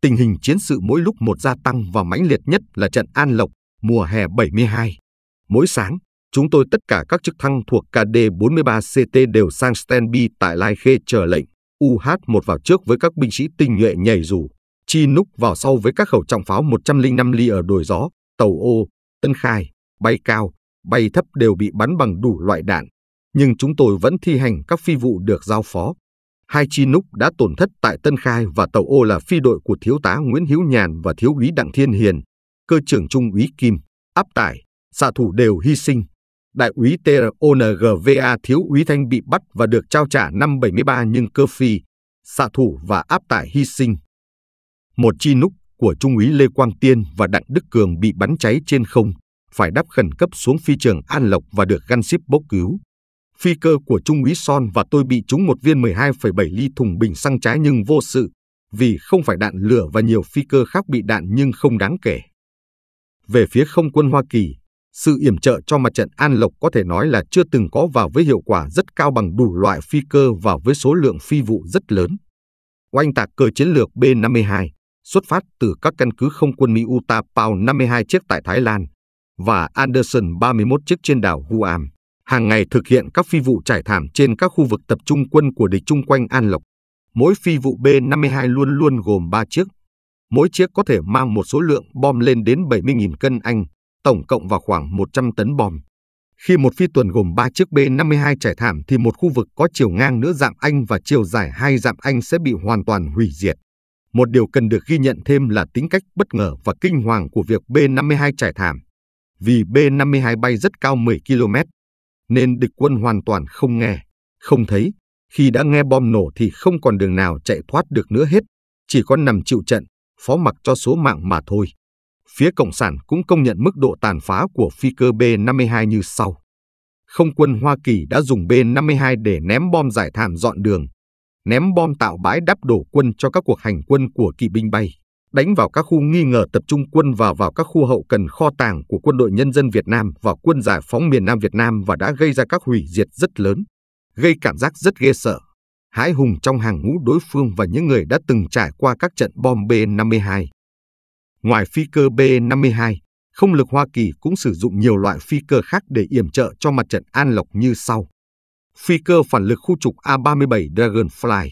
Tình hình chiến sự mỗi lúc một gia tăng và mãnh liệt nhất là trận An Lộc, mùa hè 72. Mỗi sáng, chúng tôi tất cả các trực thăng thuộc KD-43CT đều sang standby tại Lai Khê chờ lệnh. UH-1 vào trước với các binh sĩ tinh nhuệ nhảy dù, Chinook vào sau với các khẩu trọng pháo 105 ly ở đồi gió, tàu ô, tân khai, bay cao, bay thấp đều bị bắn bằng đủ loại đạn. Nhưng chúng tôi vẫn thi hành các phi vụ được giao phó. Hai Chinook đã tổn thất tại Tân Khai và tàu ô là phi đội của thiếu tá Nguyễn Hiếu Nhàn và thiếu úy Đặng Thiên Hiền, cơ trưởng trung úy Kim, áp tải, xạ thủ đều hy sinh. Đại úy TRONGVA thiếu úy Thanh bị bắt và được trao trả năm 73 nhưng cơ phi, xạ thủ và áp tải hy sinh. Một chi núc của Trung úy Lê Quang Tiên và Đặng Đức Cường bị bắn cháy trên không, phải đáp khẩn cấp xuống phi trường An Lộc và được gan ship bốc cứu. Phi cơ của Trung úy Son và tôi bị trúng một viên 12,7 ly thùng bình xăng trái nhưng vô sự, vì không phải đạn lửa và nhiều phi cơ khác bị đạn nhưng không đáng kể. Về phía không quân Hoa Kỳ, sự yểm trợ cho mặt trận An Lộc có thể nói là chưa từng có và với hiệu quả rất cao bằng đủ loại phi cơ và với số lượng phi vụ rất lớn. Oanh tạc cơ chiến lược B-52 xuất phát từ các căn cứ không quân Mỹ Utapau 52 chiếc tại Thái Lan và Anderson 31 chiếc trên đảo Guam. Hàng ngày thực hiện các phi vụ trải thảm trên các khu vực tập trung quân của địch chung quanh An Lộc. Mỗi phi vụ B-52 luôn luôn gồm 3 chiếc. Mỗi chiếc có thể mang một số lượng bom lên đến 70.000 cân Anh, tổng cộng vào khoảng 100 tấn bom. Khi một phi tuần gồm 3 chiếc B-52 trải thảm thì một khu vực có chiều ngang nửa dặm Anh và chiều dài hai dặm Anh sẽ bị hoàn toàn hủy diệt. Một điều cần được ghi nhận thêm là tính cách bất ngờ và kinh hoàng của việc B-52 trải thảm. Vì B-52 bay rất cao 10 km, nên địch quân hoàn toàn không nghe, không thấy. Khi đã nghe bom nổ thì không còn đường nào chạy thoát được nữa hết, chỉ có nằm chịu trận, phó mặc cho số mạng mà thôi. Phía Cộng sản cũng công nhận mức độ tàn phá của phi cơ B-52 như sau. Không quân Hoa Kỳ đã dùng B-52 để ném bom giải thảm dọn đường, ném bom tạo bãi đắp đổ quân cho các cuộc hành quân của kỵ binh bay, đánh vào các khu nghi ngờ tập trung quân và vào các khu hậu cần kho tàng của quân đội nhân dân Việt Nam và quân giải phóng miền Nam Việt Nam và đã gây ra các hủy diệt rất lớn, gây cảm giác rất ghê sợ, hãi hùng trong hàng ngũ đối phương và những người đã từng trải qua các trận bom B-52. Ngoài phi cơ B-52, không lực Hoa Kỳ cũng sử dụng nhiều loại phi cơ khác để yểm trợ cho mặt trận An Lộc như sau. Phi cơ phản lực khu trục A-37 Dragonfly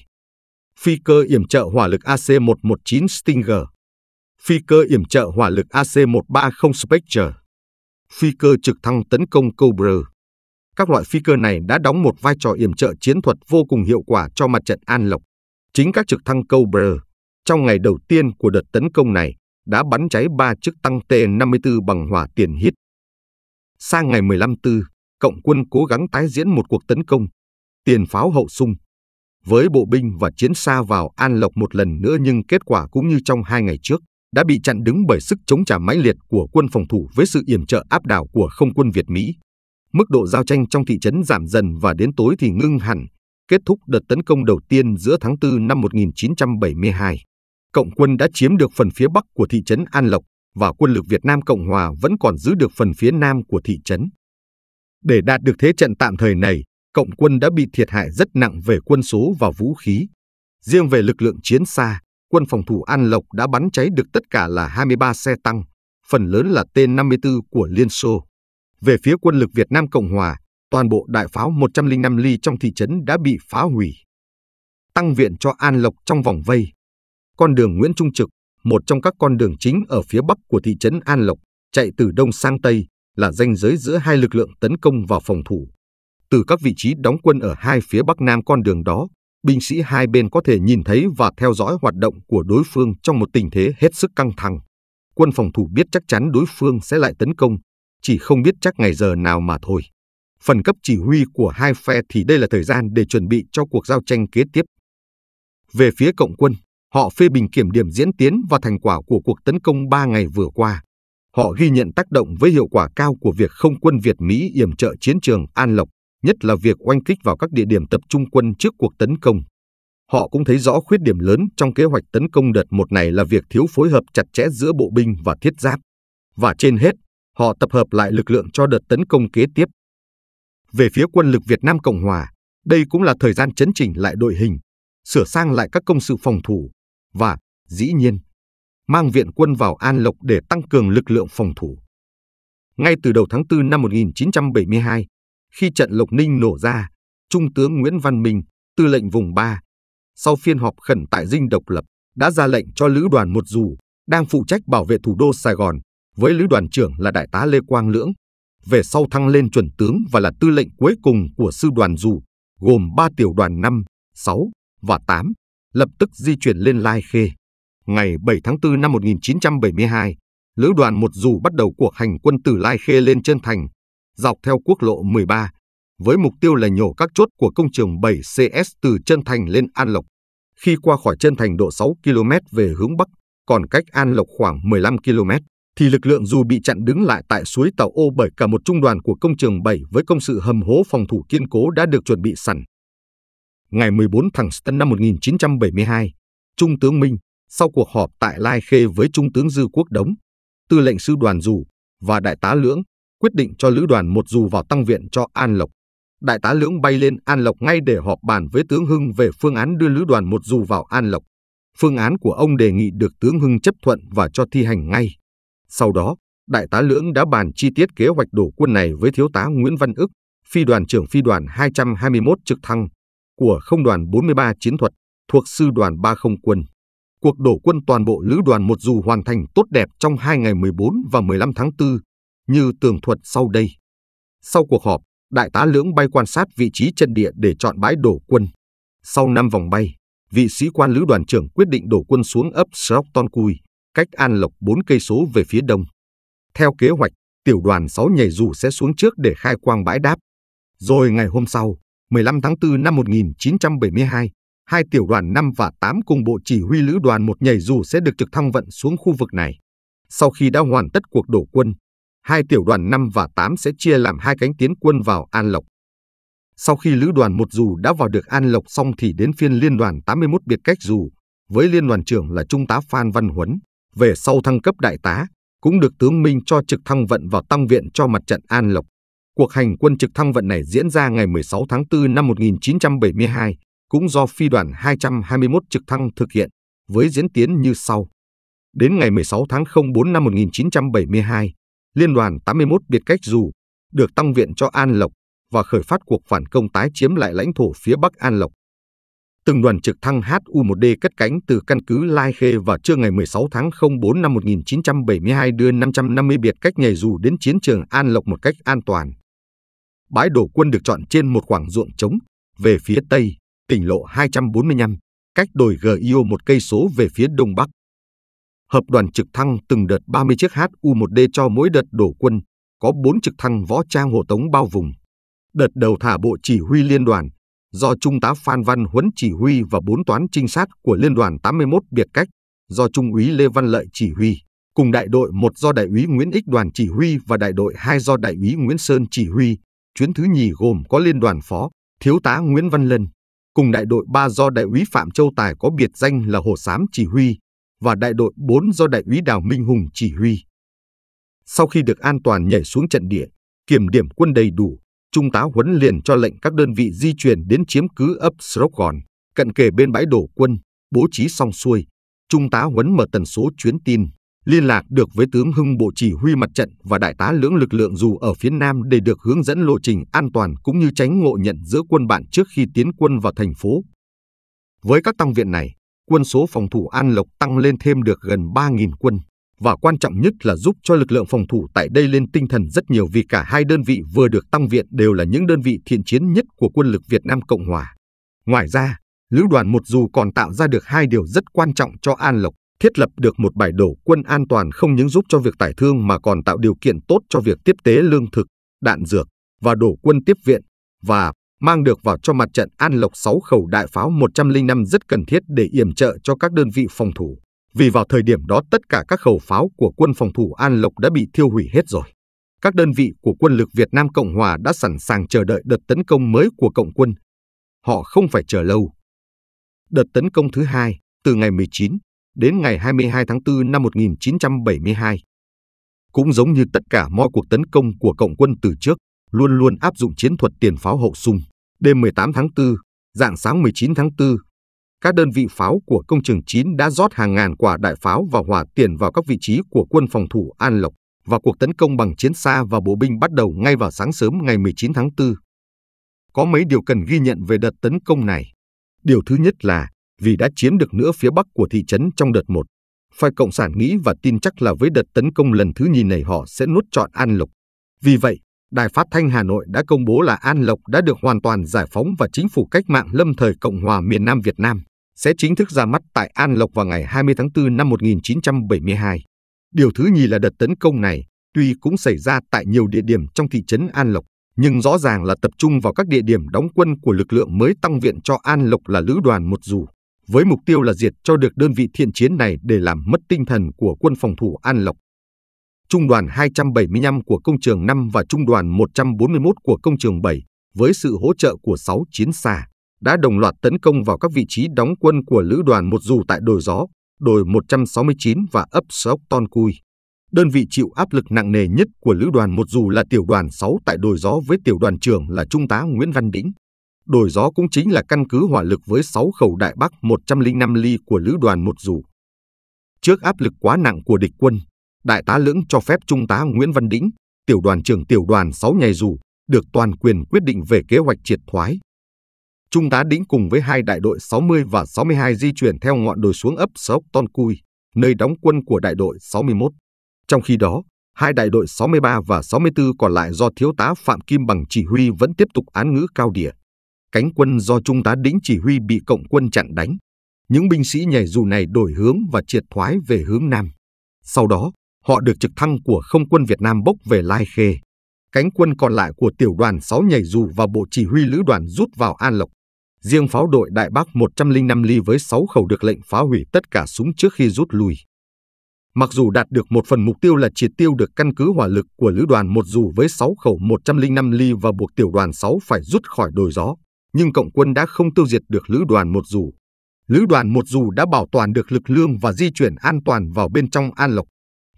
Phi cơ yểm trợ hỏa lực AC-119 Stinger Phi cơ yểm trợ hỏa lực AC-130 Spectre Phi cơ trực thăng tấn công Cobra Các loại phi cơ này đã đóng một vai trò yểm trợ chiến thuật vô cùng hiệu quả cho mặt trận An Lộc. Chính các trực thăng Cobra, trong ngày đầu tiên của đợt tấn công này, đã bắn cháy ba chiếc tăng T-54 bằng hỏa tiền hít. Sang ngày 15 tư, cộng quân cố gắng tái diễn một cuộc tấn công, tiền pháo hậu sung, với bộ binh và chiến xa vào An Lộc một lần nữa nhưng kết quả cũng như trong hai ngày trước, đã bị chặn đứng bởi sức chống trả mãnh liệt của quân phòng thủ với sự yểm trợ áp đảo của không quân Việt Mỹ. Mức độ giao tranh trong thị trấn giảm dần và đến tối thì ngưng hẳn, kết thúc đợt tấn công đầu tiên giữa tháng 4 năm 1972 cộng quân đã chiếm được phần phía bắc của thị trấn An Lộc và quân lực Việt Nam Cộng Hòa vẫn còn giữ được phần phía nam của thị trấn. Để đạt được thế trận tạm thời này, cộng quân đã bị thiệt hại rất nặng về quân số và vũ khí. Riêng về lực lượng chiến xa, quân phòng thủ An Lộc đã bắn cháy được tất cả là 23 xe tăng, phần lớn là T-54 của Liên Xô. Về phía quân lực Việt Nam Cộng Hòa, toàn bộ đại pháo 105 ly trong thị trấn đã bị phá hủy. Tăng viện cho An Lộc trong vòng vây, con đường Nguyễn Trung Trực, một trong các con đường chính ở phía bắc của thị trấn An Lộc, chạy từ đông sang tây, là ranh giới giữa hai lực lượng tấn công và phòng thủ. Từ các vị trí đóng quân ở hai phía bắc nam con đường đó, binh sĩ hai bên có thể nhìn thấy và theo dõi hoạt động của đối phương trong một tình thế hết sức căng thẳng. Quân phòng thủ biết chắc chắn đối phương sẽ lại tấn công, chỉ không biết chắc ngày giờ nào mà thôi. Phần cấp chỉ huy của hai phe thì đây là thời gian để chuẩn bị cho cuộc giao tranh kế tiếp. Về phía cộng quân, họ phê bình kiểm điểm diễn tiến và thành quả của cuộc tấn công 3 ngày vừa qua. Họ ghi nhận tác động với hiệu quả cao của việc không quân Việt Mỹ yểm trợ chiến trường An Lộc, nhất là việc oanh kích vào các địa điểm tập trung quân trước cuộc tấn công. Họ cũng thấy rõ khuyết điểm lớn trong kế hoạch tấn công đợt một này là việc thiếu phối hợp chặt chẽ giữa bộ binh và thiết giáp. Và trên hết, họ tập hợp lại lực lượng cho đợt tấn công kế tiếp. Về phía quân lực Việt Nam Cộng Hòa, đây cũng là thời gian chấn chỉnh lại đội hình, sửa sang lại các công sự phòng thủ và, dĩ nhiên, mang viện quân vào An Lộc để tăng cường lực lượng phòng thủ. Ngay từ đầu tháng 4 năm 1972, khi trận Lộc Ninh nổ ra, Trung tướng Nguyễn Văn Minh, tư lệnh vùng 3, sau phiên họp khẩn tại Dinh Độc Lập, đã ra lệnh cho Lữ đoàn một dù đang phụ trách bảo vệ thủ đô Sài Gòn, với Lữ đoàn trưởng là Đại tá Lê Quang Lưỡng, về sau thăng lên chuẩn tướng và là tư lệnh cuối cùng của sư đoàn dù, gồm 3 tiểu đoàn 5, 6 và 8, lập tức di chuyển lên Lai Khê. Ngày 7 tháng 4 năm 1972, Lữ đoàn một dù bắt đầu cuộc hành quân từ Lai Khê lên Trân Thành, dọc theo quốc lộ 13, với mục tiêu là nhổ các chốt của công trường 7CS từ Trân Thành lên An Lộc. Khi qua khỏi Trân Thành độ 6 km về hướng Bắc, còn cách An Lộc khoảng 15 km, thì lực lượng dù bị chặn đứng lại tại suối Tàu Ô bởi cả một trung đoàn của công trường 7 với công sự hầm hố phòng thủ kiên cố đã được chuẩn bị sẵn. Ngày 14 tháng Tân năm 1972, Trung tướng Minh, sau cuộc họp tại Lai Khê với Trung tướng Dư Quốc Đống, tư lệnh sư đoàn dù và đại tá Lưỡng, quyết định cho lữ đoàn một dù vào tăng viện cho An Lộc. Đại tá Lưỡng bay lên An Lộc ngay để họp bàn với tướng Hưng về phương án đưa lữ đoàn một dù vào An Lộc. Phương án của ông đề nghị được tướng Hưng chấp thuận và cho thi hành ngay. Sau đó, Đại tá Lưỡng đã bàn chi tiết kế hoạch đổ quân này với Thiếu tá Nguyễn Văn ức, phi đoàn trưởng phi đoàn 221 trực thăng của không đoàn 43 chiến thuật thuộc sư đoàn 30 quân. Cuộc đổ quân toàn bộ lữ đoàn một dù hoàn thành tốt đẹp trong hai ngày 14 và 15 tháng 4, như tường thuật sau đây. Sau cuộc họp, Đại tá Lưỡng bay quan sát vị trí chân địa để chọn bãi đổ quân. Sau 5 vòng bay, vị sĩ quan lữ đoàn trưởng quyết định đổ quân xuống ấp Ton Cui, cách An Lộc 4 cây số về phía đông. Theo kế hoạch, tiểu đoàn 6 nhảy dù sẽ xuống trước để khai quang bãi đáp. Rồi ngày hôm sau, 15 tháng 4 năm 1972, hai tiểu đoàn 5 và 8 cùng bộ chỉ huy lữ đoàn một nhảy dù sẽ được trực thăng vận xuống khu vực này. Sau khi đã hoàn tất cuộc đổ quân, hai tiểu đoàn 5 và 8 sẽ chia làm hai cánh tiến quân vào An Lộc. Sau khi lữ đoàn một dù đã vào được An Lộc xong thì đến phiên liên đoàn 81 biệt cách dù, với liên đoàn trưởng là Trung tá Phan Văn Huấn, về sau thăng cấp đại tá, cũng được tướng Minh cho trực thăng vận vào tăng viện cho mặt trận An Lộc. Cuộc hành quân trực thăng vận này diễn ra ngày 16 tháng 4 năm 1972, cũng do phi đoàn 221 trực thăng thực hiện, với diễn tiến như sau. Đến ngày 16 tháng 04 năm 1972, Liên đoàn 81 biệt cách dù được tăng viện cho An Lộc và khởi phát cuộc phản công tái chiếm lại lãnh thổ phía Bắc An Lộc. Từng đoàn trực thăng HU-1D cất cánh từ căn cứ Lai Khê vào trưa ngày 16 tháng 04 năm 1972 đưa 550 biệt cách nhảy dù đến chiến trường An Lộc một cách an toàn. Bãi đổ quân được chọn trên một khoảng ruộng trống, về phía tây, tỉnh lộ 245, cách đồi GIO một cây số về phía đông bắc. Hợp đoàn trực thăng từng đợt 30 chiếc HU-1D cho mỗi đợt đổ quân, có 4 trực thăng võ trang hộ tống bao vùng. Đợt đầu thả bộ chỉ huy liên đoàn, do Trung tá Phan Văn Huấn chỉ huy và bốn toán trinh sát của Liên đoàn 81 biệt cách, do Trung úy Lê Văn Lợi chỉ huy, cùng đại đội 1 do đại úy Nguyễn Ích đoàn chỉ huy và đại đội 2 do đại úy Nguyễn Sơn chỉ huy. Chuyến thứ nhì gồm có liên đoàn phó, thiếu tá Nguyễn Văn Lân, cùng đại đội 3 do đại úy Phạm Châu Tài có biệt danh là Hồ Sám chỉ huy, và đại đội 4 do đại úy Đào Minh Hùng chỉ huy. Sau khi được an toàn nhảy xuống trận địa, kiểm điểm quân đầy đủ, Trung tá Huấn liền cho lệnh các đơn vị di chuyển đến chiếm cứ ấp Srogon, cận kề bên bãi đổ quân, bố trí xong xuôi. Trung tá Huấn mở tần số chuyến tin, liên lạc được với tướng Hưng Bộ Chỉ huy mặt trận và đại tá lưỡng lực lượng dù ở phía Nam để được hướng dẫn lộ trình an toàn cũng như tránh ngộ nhận giữa quân bạn trước khi tiến quân vào thành phố. Với các tăng viện này, quân số phòng thủ An Lộc tăng lên thêm được gần 3.000 quân, và quan trọng nhất là giúp cho lực lượng phòng thủ tại đây lên tinh thần rất nhiều vì cả hai đơn vị vừa được tăng viện đều là những đơn vị thiện chiến nhất của quân lực Việt Nam Cộng Hòa. Ngoài ra, Lữ đoàn một dù còn tạo ra được hai điều rất quan trọng cho An Lộc, thiết lập được một bãi đổ quân an toàn không những giúp cho việc tải thương mà còn tạo điều kiện tốt cho việc tiếp tế lương thực, đạn dược và đổ quân tiếp viện và mang được vào cho mặt trận An Lộc 6 khẩu đại pháo 105 rất cần thiết để yểm trợ cho các đơn vị phòng thủ. Vì vào thời điểm đó tất cả các khẩu pháo của quân phòng thủ An Lộc đã bị thiêu hủy hết rồi. Các đơn vị của quân lực Việt Nam Cộng Hòa đã sẵn sàng chờ đợi đợt tấn công mới của Cộng quân. Họ không phải chờ lâu. Đợt tấn công thứ hai, từ ngày 19 đến ngày 22 tháng 4 năm 1972. Cũng giống như tất cả mọi cuộc tấn công của Cộng quân từ trước, luôn luôn áp dụng chiến thuật tiền pháo hậu sung. Đêm 18 tháng 4, dạng sáng 19 tháng 4, các đơn vị pháo của công trường 9 đã rót hàng ngàn quả đại pháo và hỏa tiền vào các vị trí của quân phòng thủ An Lộc và cuộc tấn công bằng chiến xa và bộ binh bắt đầu ngay vào sáng sớm ngày 19 tháng 4. Có mấy điều cần ghi nhận về đợt tấn công này. Điều thứ nhất là vì đã chiếm được nửa phía bắc của thị trấn trong đợt 1. Phe Cộng sản nghĩ và tin chắc là với đợt tấn công lần thứ nhì này họ sẽ nuốt trọn An Lộc. Vì vậy, Đài Phát thanh Hà Nội đã công bố là An Lộc đã được hoàn toàn giải phóng và chính phủ cách mạng lâm thời Cộng hòa miền Nam Việt Nam sẽ chính thức ra mắt tại An Lộc vào ngày 20 tháng 4 năm 1972. Điều thứ nhì là đợt tấn công này, tuy cũng xảy ra tại nhiều địa điểm trong thị trấn An Lộc, nhưng rõ ràng là tập trung vào các địa điểm đóng quân của lực lượng mới tăng viện cho An Lộc là lữ đoàn một dù, với mục tiêu là diệt cho được đơn vị thiện chiến này để làm mất tinh thần của quân phòng thủ An Lộc. Trung đoàn 275 của công trường 5 và Trung đoàn 141 của công trường 7, với sự hỗ trợ của 6 chiến xa, đã đồng loạt tấn công vào các vị trí đóng quân của lữ đoàn một dù tại đồi gió, đồi 169 và ấp Sóc Ton Cui. Đơn vị chịu áp lực nặng nề nhất của lữ đoàn một dù là tiểu đoàn 6 tại đồi gió với tiểu đoàn trưởng là Trung tá Nguyễn Văn Đĩnh đổi gió cũng chính là căn cứ hỏa lực với 6 khẩu đại bắc 105 ly của lữ đoàn một dù. Trước áp lực quá nặng của địch quân, đại tá lưỡng cho phép Trung tá Nguyễn Văn Đĩnh, tiểu đoàn trưởng tiểu đoàn 6 nhảy dù, được toàn quyền quyết định về kế hoạch triệt thoái. Trung tá Đĩnh cùng với hai đại đội 60 và 62 di chuyển theo ngọn đồi xuống ấp Sóc Ton Cui, nơi đóng quân của đại đội 61. Trong khi đó, hai đại đội 63 và 64 còn lại do thiếu tá Phạm Kim Bằng chỉ huy vẫn tiếp tục án ngữ cao địa. Cánh quân do Trung tá Đĩnh chỉ huy bị cộng quân chặn đánh. Những binh sĩ nhảy dù này đổi hướng và triệt thoái về hướng Nam. Sau đó, họ được trực thăng của không quân Việt Nam bốc về Lai Khê. Cánh quân còn lại của tiểu đoàn 6 nhảy dù và bộ chỉ huy lữ đoàn rút vào An Lộc. Riêng pháo đội Đại Bắc 105 ly với 6 khẩu được lệnh phá hủy tất cả súng trước khi rút lui. Mặc dù đạt được một phần mục tiêu là triệt tiêu được căn cứ hỏa lực của lữ đoàn một dù với 6 khẩu 105 ly và buộc tiểu đoàn 6 phải rút khỏi đồi gió, nhưng cộng quân đã không tiêu diệt được lữ đoàn một dù. Lữ đoàn một dù đã bảo toàn được lực lượng và di chuyển an toàn vào bên trong An Lộc.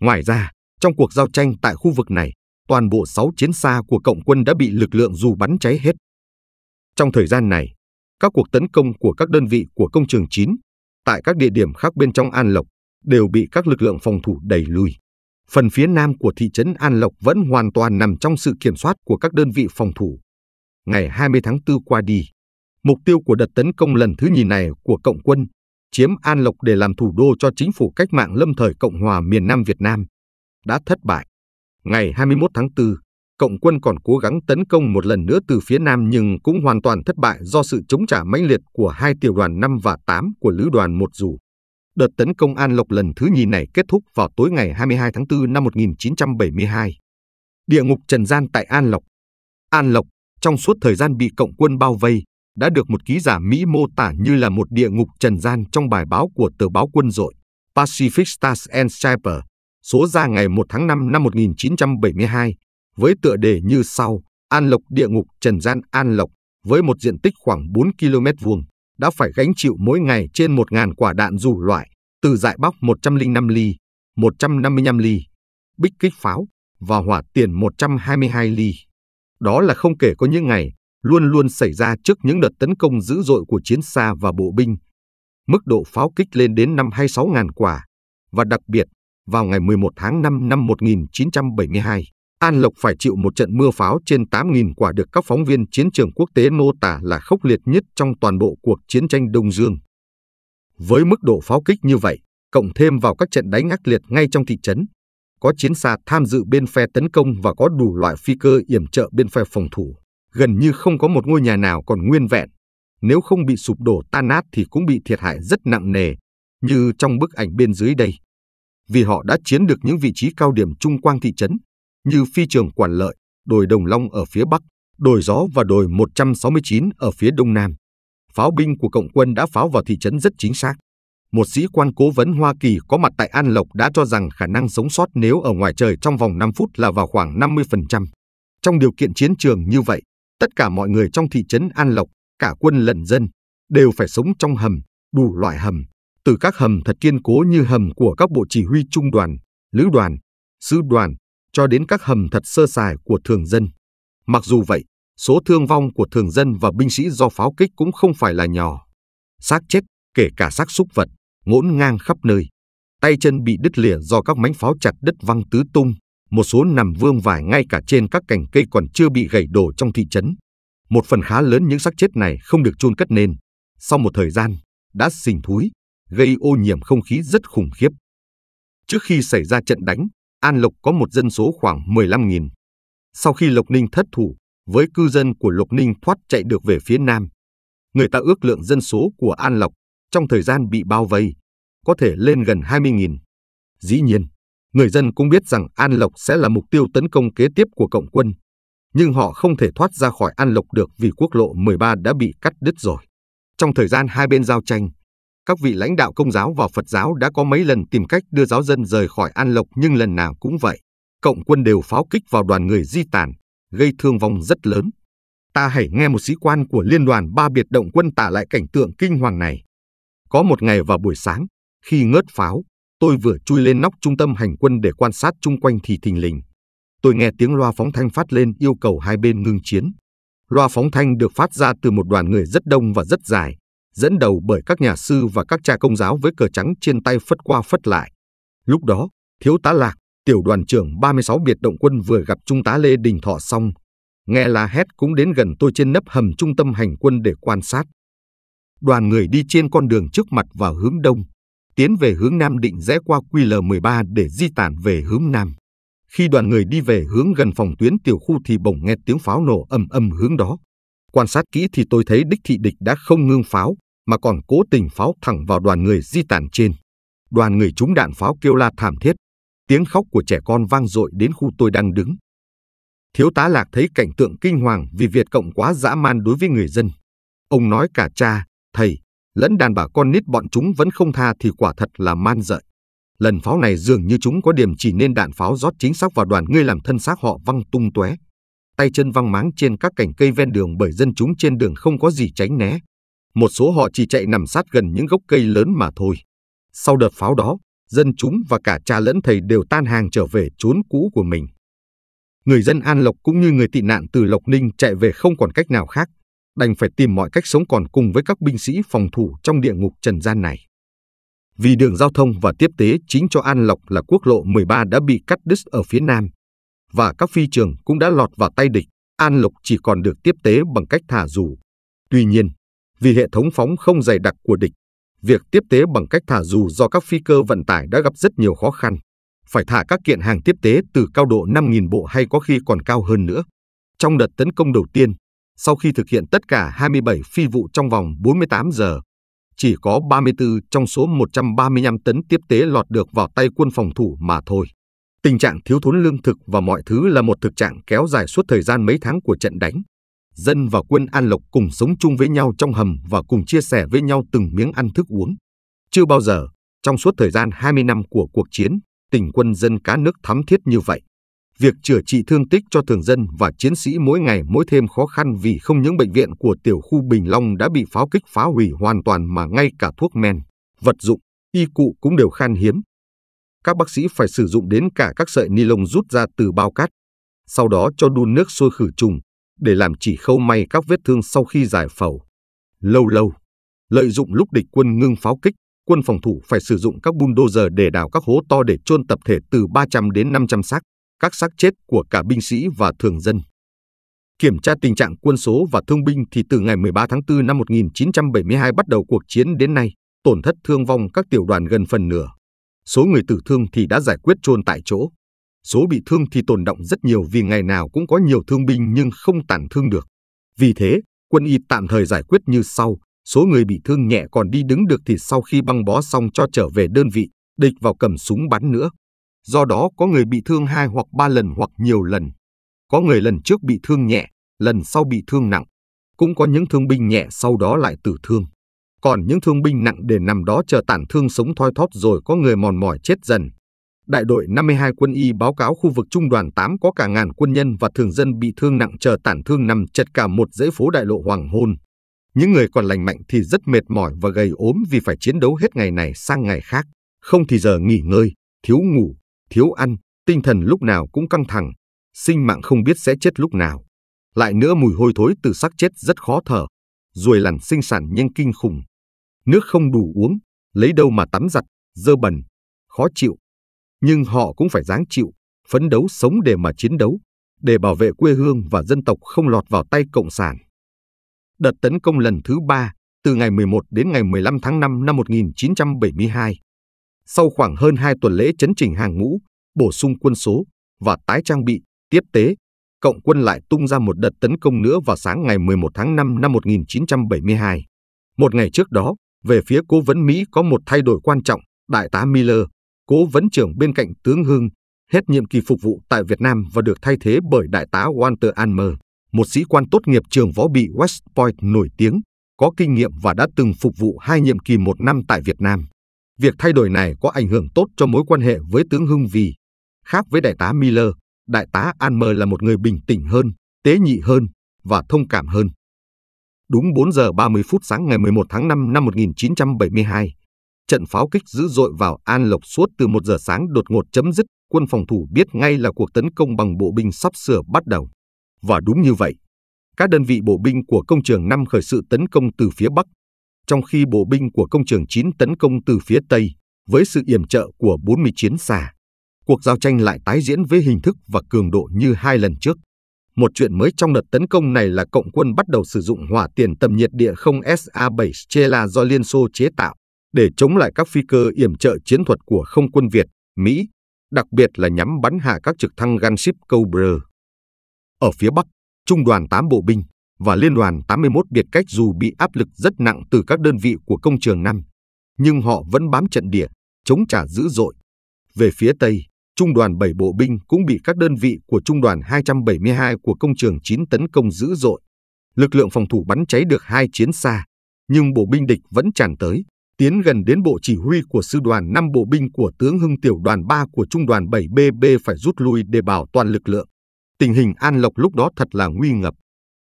Ngoài ra, trong cuộc giao tranh tại khu vực này, toàn bộ 6 chiến xa của cộng quân đã bị lực lượng dù bắn cháy hết. Trong thời gian này, các cuộc tấn công của các đơn vị của công trường 9 tại các địa điểm khác bên trong An Lộc đều bị các lực lượng phòng thủ đẩy lùi. Phần phía nam của thị trấn An Lộc vẫn hoàn toàn nằm trong sự kiểm soát của các đơn vị phòng thủ. Ngày 20 tháng 4 qua đi, mục tiêu của đợt tấn công lần thứ nhì này của Cộng quân chiếm An Lộc để làm thủ đô cho chính phủ cách mạng lâm thời Cộng hòa miền Nam Việt Nam đã thất bại. Ngày 21 tháng 4, Cộng quân còn cố gắng tấn công một lần nữa từ phía Nam nhưng cũng hoàn toàn thất bại do sự chống trả mãnh liệt của hai tiểu đoàn 5 và 8 của lữ đoàn một dù. Đợt tấn công An Lộc lần thứ nhì này kết thúc vào tối ngày 22 tháng 4 năm 1972. Địa ngục trần gian tại An Lộc An Lộc, trong suốt thời gian bị cộng quân bao vây, đã được một ký giả Mỹ mô tả như là một địa ngục trần gian trong bài báo của tờ báo quân đội Pacific Stars and Stripes, số ra ngày 1 tháng 5 năm 1972, với tựa đề như sau, An Lộc địa ngục Trần gian An Lộc, với một diện tích khoảng 4 km vuông, đã phải gánh chịu mỗi ngày trên 1.000 quả đạn dù loại, từ dại bóc 105 ly, 155 ly, bích kích pháo và hỏa tiền 122 ly. Đó là không kể có những ngày luôn luôn xảy ra trước những đợt tấn công dữ dội của chiến xa và bộ binh. Mức độ pháo kích lên đến năm 26.000 quả, và đặc biệt, vào ngày 11 tháng 5 năm 1972, An Lộc phải chịu một trận mưa pháo trên 8.000 quả được các phóng viên chiến trường quốc tế mô tả là khốc liệt nhất trong toàn bộ cuộc chiến tranh Đông Dương. Với mức độ pháo kích như vậy, cộng thêm vào các trận đánh ác liệt ngay trong thị trấn. Có chiến xa tham dự bên phe tấn công và có đủ loại phi cơ yểm trợ bên phe phòng thủ. Gần như không có một ngôi nhà nào còn nguyên vẹn. Nếu không bị sụp đổ tan nát thì cũng bị thiệt hại rất nặng nề, như trong bức ảnh bên dưới đây. Vì họ đã chiếm được những vị trí cao điểm trung quang thị trấn, như phi trường Quản Lợi, đồi Đồng Long ở phía Bắc, đồi Gió và đồi 169 ở phía Đông Nam. Pháo binh của Cộng quân đã pháo vào thị trấn rất chính xác. Một sĩ quan cố vấn Hoa Kỳ có mặt tại An Lộc đã cho rằng khả năng sống sót nếu ở ngoài trời trong vòng 5 phút là vào khoảng 50%. Trong điều kiện chiến trường như vậy, tất cả mọi người trong thị trấn An Lộc, cả quân lẫn dân, đều phải sống trong hầm, đủ loại hầm, từ các hầm thật kiên cố như hầm của các bộ chỉ huy trung đoàn, lữ đoàn, sư đoàn, cho đến các hầm thật sơ sài của thường dân. Mặc dù vậy, số thương vong của thường dân và binh sĩ do pháo kích cũng không phải là nhỏ. Xác chết, kể cả xác súc vật, ngổn ngang khắp nơi. Tay chân bị đứt lìa do các mánh pháo chặt đất văng tứ tung, một số nằm vương vải ngay cả trên các cành cây còn chưa bị gãy đổ trong thị trấn. Một phần khá lớn những xác chết này không được chôn cất nên, sau một thời gian, đã xình thúi, gây ô nhiễm không khí rất khủng khiếp. Trước khi xảy ra trận đánh, An Lộc có một dân số khoảng 15.000. Sau khi Lộc Ninh thất thủ, với cư dân của Lộc Ninh thoát chạy được về phía Nam, người ta ước lượng dân số của An Lộc trong thời gian bị bao vây có thể lên gần 20.000. Dĩ nhiên, người dân cũng biết rằng An Lộc sẽ là mục tiêu tấn công kế tiếp của Cộng quân, nhưng họ không thể thoát ra khỏi An Lộc được vì quốc lộ 13 đã bị cắt đứt rồi. Trong thời gian hai bên giao tranh, các vị lãnh đạo công giáo và Phật giáo đã có mấy lần tìm cách đưa giáo dân rời khỏi An Lộc nhưng lần nào cũng vậy. Cộng quân đều pháo kích vào đoàn người di tản, gây thương vong rất lớn. Ta hãy nghe một sĩ quan của liên đoàn ba biệt động quân tả lại cảnh tượng kinh hoàng này. Có một ngày vào buổi sáng, khi ngớt pháo, tôi vừa chui lên nóc trung tâm hành quân để quan sát chung quanh thì thình lình. Tôi nghe tiếng loa phóng thanh phát lên yêu cầu hai bên ngưng chiến. Loa phóng thanh được phát ra từ một đoàn người rất đông và rất dài, dẫn đầu bởi các nhà sư và các cha công giáo với cờ trắng trên tay phất qua phất lại. Lúc đó, thiếu tá Lạc, tiểu đoàn trưởng 36 biệt động quân vừa gặp trung tá Lê Đình Thọ xong. Nghe la hét cũng đến gần tôi trên nấp hầm trung tâm hành quân để quan sát. Đoàn người đi trên con đường trước mặt vào hướng đông, tiến về hướng nam định rẽ qua QL13 để di tản về hướng nam. Khi đoàn người đi về hướng gần phòng tuyến tiểu khu thì bỗng nghe tiếng pháo nổ ầm ầm hướng đó. Quan sát kỹ thì tôi thấy đích thị địch đã không ngưng pháo, mà còn cố tình pháo thẳng vào đoàn người di tản trên. Đoàn người trúng đạn pháo kêu la thảm thiết, tiếng khóc của trẻ con vang dội đến khu tôi đang đứng. Thiếu tá Lạc thấy cảnh tượng kinh hoàng vì Việt Cộng quá dã man đối với người dân. Ông nói cả cha, thầy, lẫn đàn bà con nít bọn chúng vẫn không tha thì quả thật là man dợ. Lần pháo này dường như chúng có điểm chỉ nên đạn pháo rót chính xác vào đoàn ngươi làm thân xác họ văng tung tóe. Tay chân văng máng trên các cành cây ven đường bởi dân chúng trên đường không có gì tránh né. Một số họ chỉ chạy nằm sát gần những gốc cây lớn mà thôi. Sau đợt pháo đó, dân chúng và cả cha lẫn thầy đều tan hàng trở về chốn cũ của mình. Người dân An Lộc cũng như người tị nạn từ Lộc Ninh chạy về không còn cách nào khác, đành phải tìm mọi cách sống còn cùng với các binh sĩ phòng thủ trong địa ngục trần gian này. Vì đường giao thông và tiếp tế chính cho An Lộc là quốc lộ 13 đã bị cắt đứt ở phía nam, và các phi trường cũng đã lọt vào tay địch, An Lộc chỉ còn được tiếp tế bằng cách thả dù. Tuy nhiên, vì hệ thống phóng không dày đặc của địch, việc tiếp tế bằng cách thả dù do các phi cơ vận tải đã gặp rất nhiều khó khăn. Phải thả các kiện hàng tiếp tế từ cao độ 5.000 bộ hay có khi còn cao hơn nữa. Trong đợt tấn công đầu tiên, sau khi thực hiện tất cả 27 phi vụ trong vòng 48 giờ, chỉ có 34 trong số 135 tấn tiếp tế lọt được vào tay quân phòng thủ mà thôi. Tình trạng thiếu thốn lương thực và mọi thứ là một thực trạng kéo dài suốt thời gian mấy tháng của trận đánh. Dân và quân An Lộc cùng sống chung với nhau trong hầm và cùng chia sẻ với nhau từng miếng ăn thức uống. Chưa bao giờ, trong suốt thời gian 20 năm của cuộc chiến, tình quân dân cá nước thắm thiết như vậy. Việc chữa trị thương tích cho thường dân và chiến sĩ mỗi ngày mỗi thêm khó khăn vì không những bệnh viện của tiểu khu Bình Long đã bị pháo kích phá hủy hoàn toàn mà ngay cả thuốc men, vật dụng, y cụ cũng đều khan hiếm. Các bác sĩ phải sử dụng đến cả các sợi ni lông rút ra từ bao cát, sau đó cho đun nước sôi khử trùng để làm chỉ khâu may các vết thương sau khi giải phẫu. Lâu lâu, lợi dụng lúc địch quân ngưng pháo kích, quân phòng thủ phải sử dụng các bulldozer để đào các hố to để chôn tập thể từ 300 đến 500 xác các xác chết của cả binh sĩ và thường dân. Kiểm tra tình trạng quân số và thương binh thì từ ngày 13 tháng 4 năm 1972 bắt đầu cuộc chiến đến nay, tổn thất thương vong các tiểu đoàn gần phần nửa, số người tử thương thì đã giải quyết chôn tại chỗ. Số bị thương thì tồn động rất nhiều vì ngày nào cũng có nhiều thương binh nhưng không tàn thương được. Vì thế, quân y tạm thời giải quyết như sau, số người bị thương nhẹ còn đi đứng được thì sau khi băng bó xong cho trở về đơn vị, địch vào cầm súng bắn nữa. Do đó có người bị thương hai hoặc ba lần hoặc nhiều lần. Có người lần trước bị thương nhẹ, lần sau bị thương nặng. Cũng có những thương binh nhẹ sau đó lại tử thương. Còn những thương binh nặng để nằm đó chờ tản thương sống thoi thóp rồi có người mòn mỏi chết dần. Đại đội 52 quân y báo cáo khu vực trung đoàn 8 có cả ngàn quân nhân và thường dân bị thương nặng chờ tản thương nằm chật cả một dãy phố đại lộ Hoàng Hôn. Những người còn lành mạnh thì rất mệt mỏi và gầy ốm vì phải chiến đấu hết ngày này sang ngày khác, không thì giờ nghỉ ngơi, thiếu ngủ, thiếu ăn, tinh thần lúc nào cũng căng thẳng, sinh mạng không biết sẽ chết lúc nào. Lại nữa mùi hôi thối từ xác chết rất khó thở, ruồi lằn sinh sản nhanh kinh khủng. Nước không đủ uống, lấy đâu mà tắm giặt, dơ bẩn, khó chịu. Nhưng họ cũng phải dáng chịu, phấn đấu sống để mà chiến đấu, để bảo vệ quê hương và dân tộc không lọt vào tay Cộng sản. Đợt tấn công lần thứ ba, từ ngày 11 đến ngày 15 tháng 5 năm 1972. Sau khoảng hơn 2 tuần lễ chấn chỉnh hàng ngũ, bổ sung quân số và tái trang bị, tiếp tế, Cộng quân lại tung ra một đợt tấn công nữa vào sáng ngày 11 tháng 5 năm 1972. Một ngày trước đó, về phía cố vấn Mỹ có một thay đổi quan trọng, Đại tá Miller, cố vấn trưởng bên cạnh tướng Hưng, hết nhiệm kỳ phục vụ tại Việt Nam và được thay thế bởi Đại tá Walter Almer, một sĩ quan tốt nghiệp trường võ bị West Point nổi tiếng, có kinh nghiệm và đã từng phục vụ hai nhiệm kỳ một năm tại Việt Nam. Việc thay đổi này có ảnh hưởng tốt cho mối quan hệ với tướng Hưng vì, khác với Đại tá Miller, Đại tá Almer là một người bình tĩnh hơn, tế nhị hơn và thông cảm hơn. Đúng 4 giờ 30 phút sáng ngày 11 tháng 5 năm 1972, trận pháo kích dữ dội vào An Lộc suốt từ 1 giờ sáng đột ngột chấm dứt, quân phòng thủ biết ngay là cuộc tấn công bằng bộ binh sắp sửa bắt đầu. Và đúng như vậy, các đơn vị bộ binh của công trường 5 khởi sự tấn công từ phía Bắc, trong khi bộ binh của công trường 9 tấn công từ phía Tây, với sự yểm trợ của 40 chiến xa. Cuộc giao tranh lại tái diễn với hình thức và cường độ như hai lần trước. Một chuyện mới trong đợt tấn công này là cộng quân bắt đầu sử dụng hỏa tiền tầm nhiệt địa không SA-7 Strela do Liên Xô chế tạo để chống lại các phi cơ yểm trợ chiến thuật của không quân Việt, Mỹ, đặc biệt là nhắm bắn hạ các trực thăng gunship Cobra. Ở phía Bắc, Trung đoàn 8 Bộ binh và Liên đoàn 81 biệt cách dù bị áp lực rất nặng từ các đơn vị của công trường 5, nhưng họ vẫn bám trận địa, chống trả dữ dội. Về phía Tây, Trung đoàn 7 bộ binh cũng bị các đơn vị của Trung đoàn 272 của công trường 9 tấn công dữ dội. Lực lượng phòng thủ bắn cháy được hai chiến xa, nhưng bộ binh địch vẫn tràn tới, tiến gần đến bộ chỉ huy của sư đoàn 5 bộ binh của tướng Hưng tiểu đoàn 3 của Trung đoàn 7 BB phải rút lui để bảo toàn lực lượng. Tình hình An Lộc lúc đó thật là nguy ngập.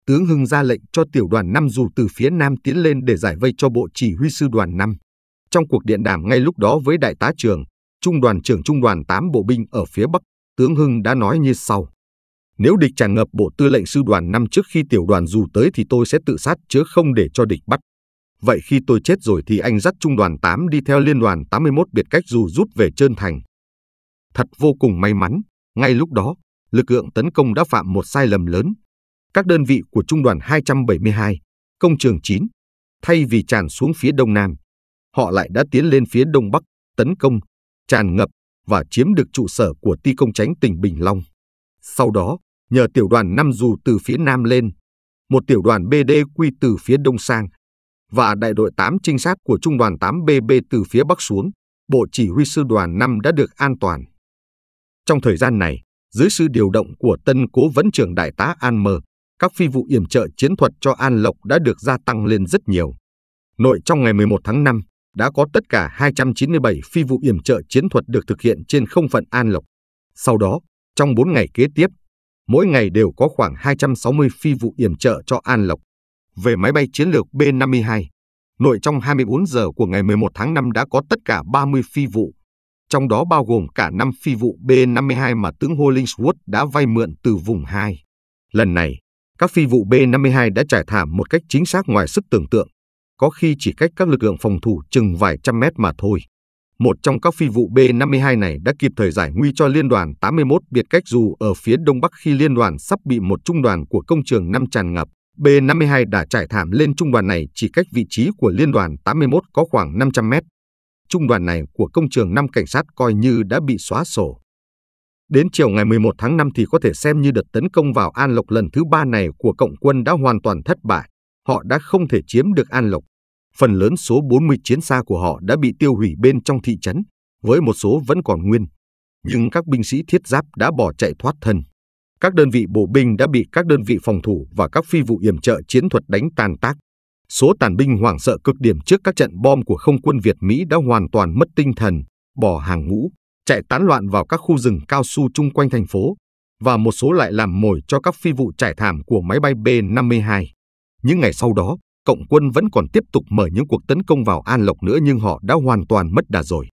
Tướng Hưng ra lệnh cho tiểu đoàn 5 dù từ phía Nam tiến lên để giải vây cho bộ chỉ huy sư đoàn 5. Trong cuộc điện đàm ngay lúc đó với đại tá trường, Trung đoàn trưởng Trung đoàn 8 bộ binh ở phía Bắc, tướng Hưng đã nói như sau. Nếu địch tràn ngập bộ tư lệnh sư đoàn 5 trước khi tiểu đoàn dù tới thì tôi sẽ tự sát chứ không để cho địch bắt. Vậy khi tôi chết rồi thì anh dắt trung đoàn 8 đi theo liên đoàn 81 biệt cách dù rút về Trơn Thành. Thật vô cùng may mắn, ngay lúc đó, lực lượng tấn công đã phạm một sai lầm lớn. Các đơn vị của trung đoàn 272, công trường 9, thay vì tràn xuống phía đông nam, họ lại đã tiến lên phía đông bắc, tấn công, tràn ngập và chiếm được trụ sở của ti công tránh tỉnh Bình Long. Sau đó, nhờ tiểu đoàn 5 dù từ phía nam lên, một tiểu đoàn BD quy từ phía đông sang, và đại đội 8 trinh sát của trung đoàn 8BB từ phía bắc xuống, bộ chỉ huy sư đoàn 5 đã được an toàn. Trong thời gian này, dưới sự điều động của tân cố vấn trưởng đại tá An Mờ, các phi vụ yểm trợ chiến thuật cho An Lộc đã được gia tăng lên rất nhiều. Nội trong ngày 11 tháng 5, đã có tất cả 297 phi vụ yểm trợ chiến thuật được thực hiện trên không phận An Lộc. Sau đó, trong 4 ngày kế tiếp, mỗi ngày đều có khoảng 260 phi vụ yểm trợ cho An Lộc. Về máy bay chiến lược B-52, nội trong 24 giờ của ngày 11 tháng 5 đã có tất cả 30 phi vụ, trong đó bao gồm cả 5 phi vụ B-52 mà tướng Hollingsworth đã vay mượn từ vùng 2. Lần này, các phi vụ B-52 đã trải thảm một cách chính xác ngoài sức tưởng tượng, có khi chỉ cách các lực lượng phòng thủ chừng vài trăm mét mà thôi. Một trong các phi vụ B-52 này đã kịp thời giải nguy cho Liên đoàn 81 biệt cách dù ở phía đông bắc khi Liên đoàn sắp bị một trung đoàn của công trường năm tràn ngập. B-52 đã trải thảm lên trung đoàn này chỉ cách vị trí của Liên đoàn 81 có khoảng 500 mét. trung đoàn này của công trường năm cảnh sát coi như đã bị xóa sổ. Đến chiều ngày 11 tháng 5 thì có thể xem như đợt tấn công vào An Lộc lần thứ ba này của cộng quân đã hoàn toàn thất bại. Họ đã không thể chiếm được An Lộc. Phần lớn số 40 chiến xa của họ đã bị tiêu hủy bên trong thị trấn, với một số vẫn còn nguyên. Nhưng các binh sĩ thiết giáp đã bỏ chạy thoát thân. Các đơn vị bộ binh đã bị các đơn vị phòng thủ và các phi vụ yểm trợ chiến thuật đánh tan tác. Số tàn binh hoảng sợ cực điểm trước các trận bom của không quân Việt Mỹ đã hoàn toàn mất tinh thần, bỏ hàng ngũ, chạy tán loạn vào các khu rừng cao su chung quanh thành phố, và một số lại làm mồi cho các phi vụ trải thảm của máy bay B-52. Những ngày sau đó, Cộng quân vẫn còn tiếp tục mở những cuộc tấn công vào An Lộc nữa nhưng họ đã hoàn toàn mất đà rồi.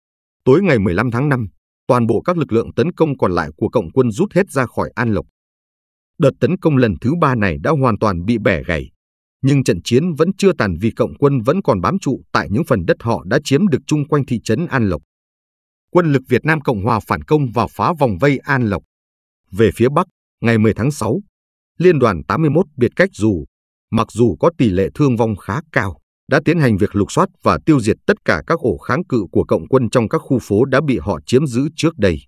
Tối ngày 15 tháng 5, toàn bộ các lực lượng tấn công còn lại của Cộng quân rút hết ra khỏi An Lộc. Đợt tấn công lần thứ ba này đã hoàn toàn bị bẻ gãy, nhưng trận chiến vẫn chưa tàn vì Cộng quân vẫn còn bám trụ tại những phần đất họ đã chiếm được chung quanh thị trấn An Lộc. Quân lực Việt Nam Cộng Hòa phản công và phá vòng vây An Lộc. Về phía Bắc, ngày 10 tháng 6, Liên đoàn 81 biệt cách dù, mặc dù có tỷ lệ thương vong khá cao, đã tiến hành việc lục soát và tiêu diệt tất cả các ổ kháng cự của cộng quân trong các khu phố đã bị họ chiếm giữ trước đây.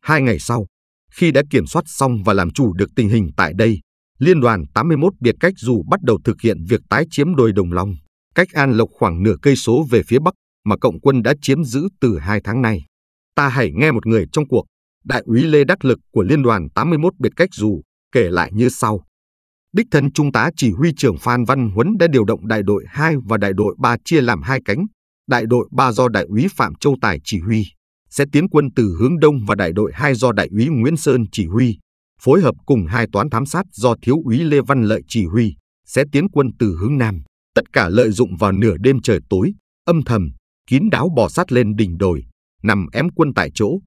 Hai ngày sau, khi đã kiểm soát xong và làm chủ được tình hình tại đây, Liên đoàn 81 biệt cách dù bắt đầu thực hiện việc tái chiếm đồi Đồng Long, cách An Lộc khoảng nửa cây số về phía bắc mà cộng quân đã chiếm giữ từ hai tháng nay. Ta hãy nghe một người trong cuộc, đại úy Lê Đắc Lực của Liên đoàn 81 biệt cách dù, kể lại như sau. Đích thân Trung tá chỉ huy trưởng Phan Văn Huấn đã điều động đại đội 2 và đại đội 3 chia làm hai cánh. Đại đội 3 do đại úy Phạm Châu Tài chỉ huy, sẽ tiến quân từ hướng đông và đại đội 2 do đại úy Nguyễn Sơn chỉ huy, phối hợp cùng hai toán thám sát do thiếu úy Lê Văn Lợi chỉ huy, sẽ tiến quân từ hướng nam. Tất cả lợi dụng vào nửa đêm trời tối, âm thầm, kín đáo bò sát lên đỉnh đồi, nằm ém quân tại chỗ,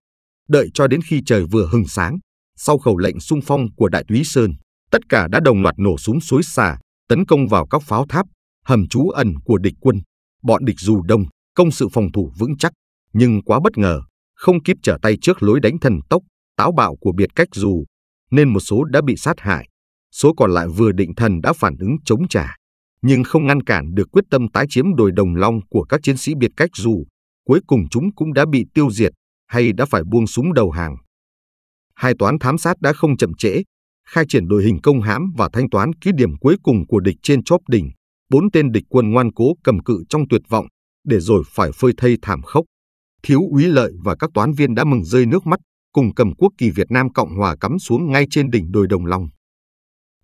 đợi cho đến khi trời vừa hừng sáng. Sau khẩu lệnh xung phong của đại Túy Sơn, tất cả đã đồng loạt nổ súng xối xả, tấn công vào các pháo tháp, hầm trú ẩn của địch quân. Bọn địch dù đông, công sự phòng thủ vững chắc, nhưng quá bất ngờ, không kịp trở tay trước lối đánh thần tốc, táo bạo của biệt cách dù, nên một số đã bị sát hại. Số còn lại vừa định thần đã phản ứng chống trả, nhưng không ngăn cản được quyết tâm tái chiếm đồi đồng long của các chiến sĩ biệt cách dù. Cuối cùng chúng cũng đã bị tiêu diệt hay đã phải buông súng đầu hàng. Hai toán thám sát đã không chậm trễ, khai triển đội hình công hãm và thanh toán ký điểm cuối cùng của địch trên chóp đỉnh. Bốn tên địch quân ngoan cố cầm cự trong tuyệt vọng, để rồi phải phơi thây thảm khốc. Thiếu úy lợi và các toán viên đã mừng rơi nước mắt, cùng cầm quốc kỳ Việt Nam Cộng Hòa cắm xuống ngay trên đỉnh đồi Đồng Long.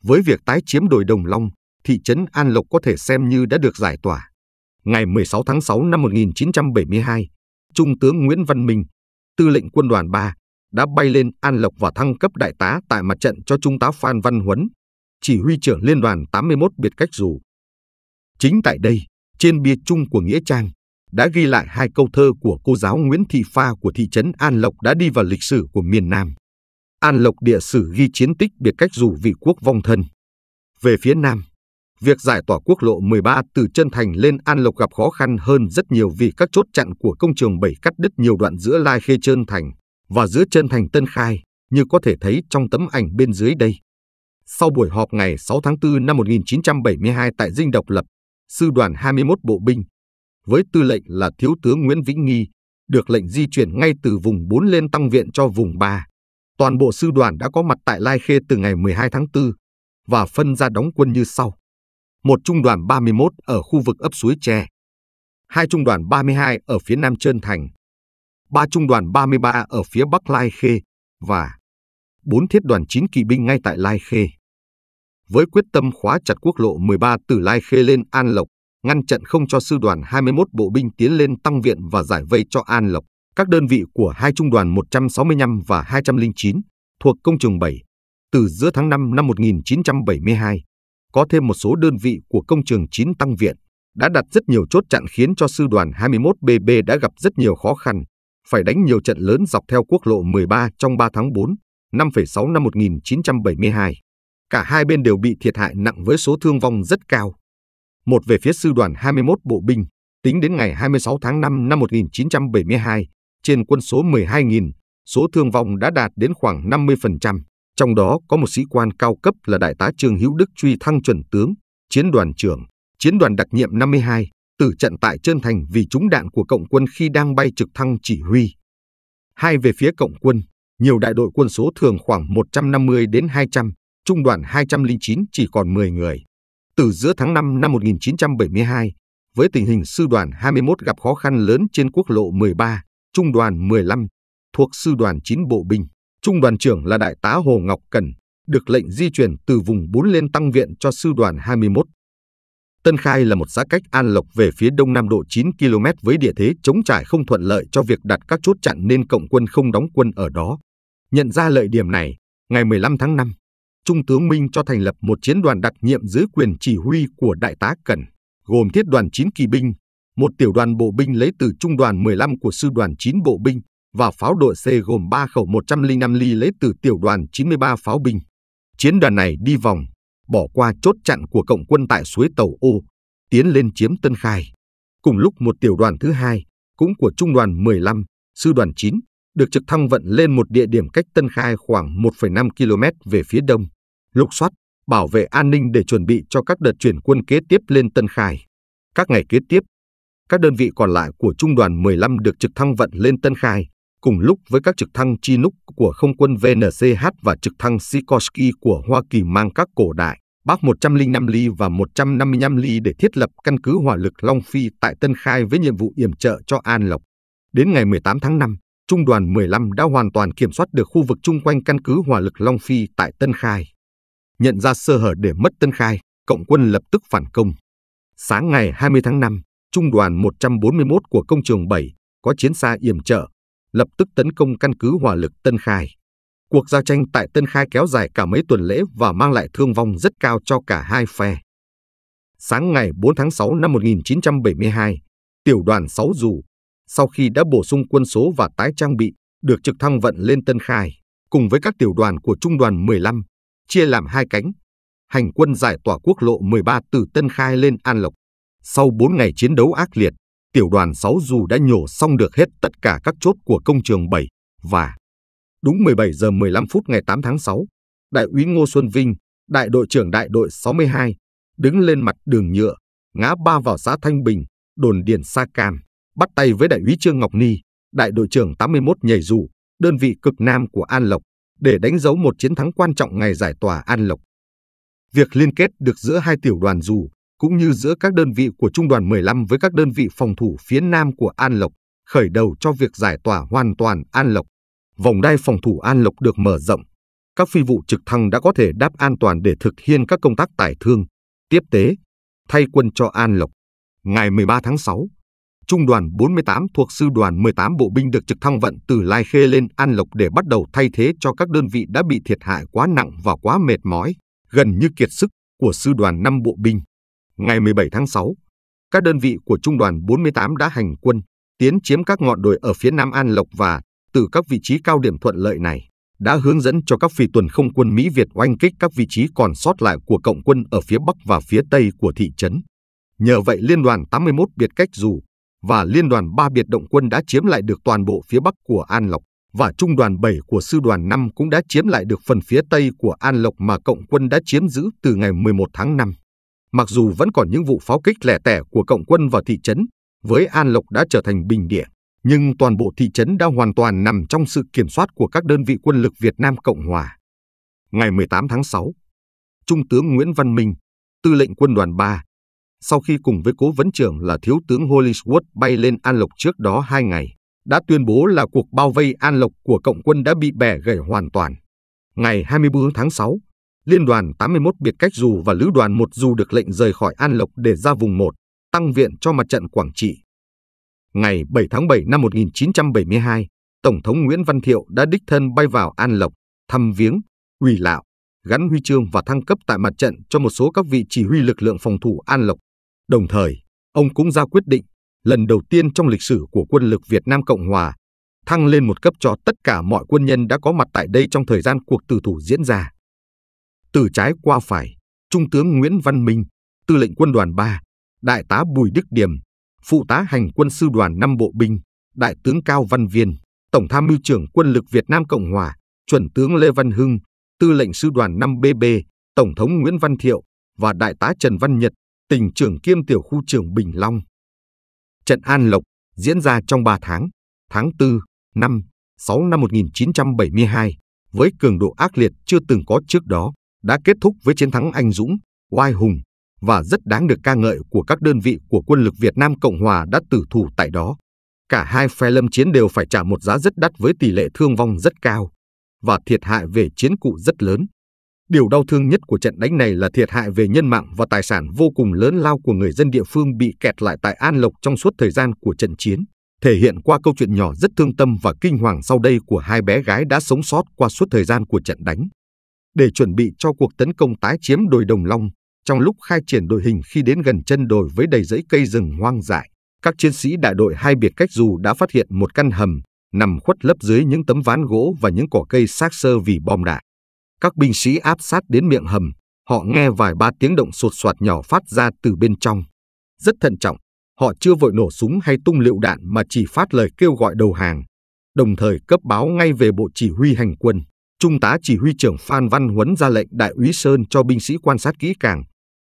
Với việc tái chiếm đồi Đồng Long, thị trấn An Lộc có thể xem như đã được giải tỏa. Ngày 16 tháng 6 năm 1972, Trung tướng Nguyễn Văn Minh, tư lệnh quân đoàn 3, đã bay lên An Lộc và thăng cấp đại tá tại mặt trận cho Trung tá Phan Văn Huấn, chỉ huy trưởng Liên đoàn 81 biệt cách dù. Chính tại đây, trên bia chung của Nghĩa Trang, đã ghi lại hai câu thơ của cô giáo Nguyễn Thị Pha của thị trấn An Lộc đã đi vào lịch sử của miền Nam. An Lộc địa sử ghi chiến tích biệt cách dù vị quốc vong thân. Về phía Nam, việc giải tỏa quốc lộ 13 từ chân thành lên An Lộc gặp khó khăn hơn rất nhiều vì các chốt chặn của công trường 7 cắt đứt nhiều đoạn giữa Lai Khê Trân Thành và giữa chân thành Tân Khai, như có thể thấy trong tấm ảnh bên dưới đây. Sau buổi họp ngày 6 tháng 4 năm 1972 tại Dinh Độc Lập, Sư đoàn 21 Bộ binh, với tư lệnh là Thiếu tướng Nguyễn Vĩnh Nghi, được lệnh di chuyển ngay từ vùng 4 lên tăng viện cho vùng 3. Toàn bộ sư đoàn đã có mặt tại Lai Khê từ ngày 12 tháng 4 và phân ra đóng quân như sau. Một trung đoàn 31 ở khu vực ấp Suối Tre, hai trung đoàn 32 ở phía nam Trơn Thành, ba trung đoàn 33 ở phía bắc Lai Khê và bốn thiết đoàn 9 kỵ binh ngay tại Lai Khê. Với quyết tâm khóa chặt quốc lộ 13 từ Lai Khê lên An Lộc, ngăn chặn không cho sư đoàn 21 bộ binh tiến lên tăng viện và giải vây cho An Lộc, các đơn vị của hai trung đoàn 165 và 209 thuộc công trường 7 từ giữa tháng 5 năm 1972 có thêm một số đơn vị của công trường 9 tăng viện đã đặt rất nhiều chốt chặn khiến cho sư đoàn 21 BB đã gặp rất nhiều khó khăn phải đánh nhiều trận lớn dọc theo quốc lộ 13 trong 3 tháng 4, 5,6 năm 1972. Cả hai bên đều bị thiệt hại nặng với số thương vong rất cao. Một về phía sư đoàn 21 bộ binh, tính đến ngày 26 tháng 5 năm 1972, trên quân số 12.000, số thương vong đã đạt đến khoảng 50%, trong đó có một sĩ quan cao cấp là đại tá Trương Hữu Đức truy thăng chuẩn tướng, chiến đoàn trưởng, chiến đoàn đặc nhiệm 52, tử trận tại Trơn Thành vì trúng đạn của cộng quân khi đang bay trực thăng chỉ huy. Hai về phía cộng quân, nhiều đại đội quân số thường khoảng 150 đến 200, trung đoàn 209 chỉ còn 10 người. Từ giữa tháng 5 năm 1972, với tình hình sư đoàn 21 gặp khó khăn lớn trên quốc lộ 13, trung đoàn 15, thuộc sư đoàn 9 bộ binh, trung đoàn trưởng là đại tá Hồ Ngọc Cần, được lệnh di chuyển từ vùng 4 lên tăng viện cho sư đoàn 21. Tân Khai là một xã cách An Lộc về phía đông nam độ 9 km với địa thế chống trải không thuận lợi cho việc đặt các chốt chặn nên cộng quân không đóng quân ở đó. Nhận ra lợi điểm này, ngày 15 tháng 5, Trung tướng Minh cho thành lập một chiến đoàn đặc nhiệm dưới quyền chỉ huy của Đại tá Cần, gồm thiết đoàn 9 kỳ binh, một tiểu đoàn bộ binh lấy từ trung đoàn 15 của sư đoàn 9 bộ binh và pháo đội C gồm 3 khẩu 105 ly lấy từ tiểu đoàn 93 pháo binh. Chiến đoàn này đi vòng, bỏ qua chốt chặn của cộng quân tại suối Tàu Ô, tiến lên chiếm Tân Khai. Cùng lúc một tiểu đoàn thứ hai, cũng của trung đoàn 15, sư đoàn 9, được trực thăng vận lên một địa điểm cách Tân Khai khoảng 1,5 km về phía đông, lục soát, bảo vệ an ninh để chuẩn bị cho các đợt chuyển quân kế tiếp lên Tân Khai. Các ngày kế tiếp, các đơn vị còn lại của trung đoàn 15 được trực thăng vận lên Tân Khai, cùng lúc với các trực thăng Chinook của không quân VNCH và trực thăng Sikorsky của Hoa Kỳ mang các cổ đại, Bác 105 ly và 155 ly để thiết lập căn cứ hỏa lực Long Phi tại Tân Khai với nhiệm vụ yểm trợ cho An Lộc. Đến ngày 18 tháng 5, Trung đoàn 15 đã hoàn toàn kiểm soát được khu vực chung quanh căn cứ hỏa lực Long Phi tại Tân Khai. Nhận ra sơ hở để mất Tân Khai, cộng quân lập tức phản công. Sáng ngày 20 tháng 5, Trung đoàn 141 của công trường 7 có chiến xa yểm trợ, lập tức tấn công căn cứ hỏa lực Tân Khai. Cuộc giao tranh tại Tân Khai kéo dài cả mấy tuần lễ và mang lại thương vong rất cao cho cả hai phe. Sáng ngày 4 tháng 6 năm 1972, tiểu đoàn 6 dù, sau khi đã bổ sung quân số và tái trang bị, được trực thăng vận lên Tân Khai, cùng với các tiểu đoàn của Trung đoàn 15, chia làm hai cánh. Hành quân giải tỏa quốc lộ 13 từ Tân Khai lên An Lộc. Sau 4 ngày chiến đấu ác liệt, tiểu đoàn 6 dù đã nhổ xong được hết tất cả các chốt của công trường 7 và đúng 17 giờ 15 phút ngày 8 tháng 6, đại úy Ngô Xuân Vinh, đại đội trưởng đại đội 62, đứng lên mặt đường nhựa, ngã ba vào xã Thanh Bình, đồn điền Sa Cam, bắt tay với đại úy Trương Ngọc Ni, đại đội trưởng 81 nhảy dù, đơn vị cực nam của An Lộc, để đánh dấu một chiến thắng quan trọng ngày giải tỏa An Lộc. Việc liên kết được giữa hai tiểu đoàn dù cũng như giữa các đơn vị của Trung đoàn 15 với các đơn vị phòng thủ phía nam của An Lộc, khởi đầu cho việc giải tỏa hoàn toàn An Lộc. Vòng đai phòng thủ An Lộc được mở rộng. Các phi vụ trực thăng đã có thể đáp an toàn để thực hiện các công tác tải thương, tiếp tế, thay quân cho An Lộc. Ngày 13 tháng 6, Trung đoàn 48 thuộc Sư đoàn 18 Bộ binh được trực thăng vận từ Lai Khê lên An Lộc để bắt đầu thay thế cho các đơn vị đã bị thiệt hại quá nặng và quá mệt mỏi, gần như kiệt sức của Sư đoàn 5 Bộ binh. Ngày 17 tháng 6, các đơn vị của Trung đoàn 48 đã hành quân, tiến chiếm các ngọn đồi ở phía Nam An Lộc và, từ các vị trí cao điểm thuận lợi này, đã hướng dẫn cho các phi tuần không quân Mỹ Việt oanh kích các vị trí còn sót lại của cộng quân ở phía Bắc và phía Tây của thị trấn. Nhờ vậy Liên đoàn 81 biệt cách dù và Liên đoàn 3 biệt động quân đã chiếm lại được toàn bộ phía Bắc của An Lộc và Trung đoàn 7 của Sư đoàn 5 cũng đã chiếm lại được phần phía Tây của An Lộc mà cộng quân đã chiếm giữ từ ngày 11 tháng 5. Mặc dù vẫn còn những vụ pháo kích lẻ tẻ của cộng quân vào thị trấn, với An Lộc đã trở thành bình địa, nhưng toàn bộ thị trấn đã hoàn toàn nằm trong sự kiểm soát của các đơn vị quân lực Việt Nam Cộng Hòa. Ngày 18 tháng 6, Trung tướng Nguyễn Văn Minh, tư lệnh quân đoàn 3, sau khi cùng với cố vấn trưởng là Thiếu tướng Hollywood bay lên An Lộc trước đó hai ngày, đã tuyên bố là cuộc bao vây An Lộc của Cộng quân đã bị bẻ gãy hoàn toàn. Ngày 24 tháng 6, Liên đoàn 81 biệt cách dù và Lữ đoàn 1 dù được lệnh rời khỏi An Lộc để ra vùng 1, tăng viện cho mặt trận Quảng Trị. Ngày 7 tháng 7 năm 1972, Tổng thống Nguyễn Văn Thiệu đã đích thân bay vào An Lộc, thăm viếng, ủy lạo, gắn huy chương và thăng cấp tại mặt trận cho một số các vị chỉ huy lực lượng phòng thủ An Lộc. Đồng thời, ông cũng ra quyết định, lần đầu tiên trong lịch sử của quân lực Việt Nam Cộng Hòa, thăng lên một cấp cho tất cả mọi quân nhân đã có mặt tại đây trong thời gian cuộc tử thủ diễn ra. Từ trái qua phải, Trung tướng Nguyễn Văn Minh, tư lệnh quân đoàn 3, Đại tá Bùi Đức Điềm, Phụ tá hành quân sư đoàn 5 bộ binh, Đại tướng Cao Văn Viên, Tổng tham mưu trưởng quân lực Việt Nam Cộng Hòa, Chuẩn tướng Lê Văn Hưng, Tư lệnh sư đoàn 5 BB, Tổng thống Nguyễn Văn Thiệu và Đại tá Trần Văn Nhật, tỉnh trưởng kiêm tiểu khu trưởng Bình Long, Trận An Lộc diễn ra trong 3 tháng, tháng 4, năm, 6 năm 1972, với cường độ ác liệt chưa từng có trước đó, đã kết thúc với chiến thắng anh dũng, oai hùng và rất đáng được ca ngợi của các đơn vị của quân lực Việt Nam Cộng Hòa đã tử thủ tại đó. Cả hai phe lâm chiến đều phải trả một giá rất đắt với tỷ lệ thương vong rất cao và thiệt hại về chiến cụ rất lớn. Điều đau thương nhất của trận đánh này là thiệt hại về nhân mạng và tài sản vô cùng lớn lao của người dân địa phương bị kẹt lại tại An Lộc trong suốt thời gian của trận chiến, thể hiện qua câu chuyện nhỏ rất thương tâm và kinh hoàng sau đây của hai bé gái đã sống sót qua suốt thời gian của trận đánh. Để chuẩn bị cho cuộc tấn công tái chiếm đồi Đồng Long, trong lúc khai triển đội hình khi đến gần chân đồi với đầy rẫy cây rừng hoang dại, các chiến sĩ đại đội hai biệt cách dù đã phát hiện một căn hầm nằm khuất lấp dưới những tấm ván gỗ và những cỏ cây xác sơ vì bom đạn. Các binh sĩ áp sát đến miệng hầm, họ nghe vài ba tiếng động sột soạt nhỏ phát ra từ bên trong. Rất thận trọng, họ chưa vội nổ súng hay tung lựu đạn mà chỉ phát lời kêu gọi đầu hàng, đồng thời cấp báo ngay về bộ chỉ huy hành quân. Trung tá chỉ huy trưởng Phan Văn Huấn ra lệnh đại úy Sơn cho binh sĩ quan sát kỹ càng,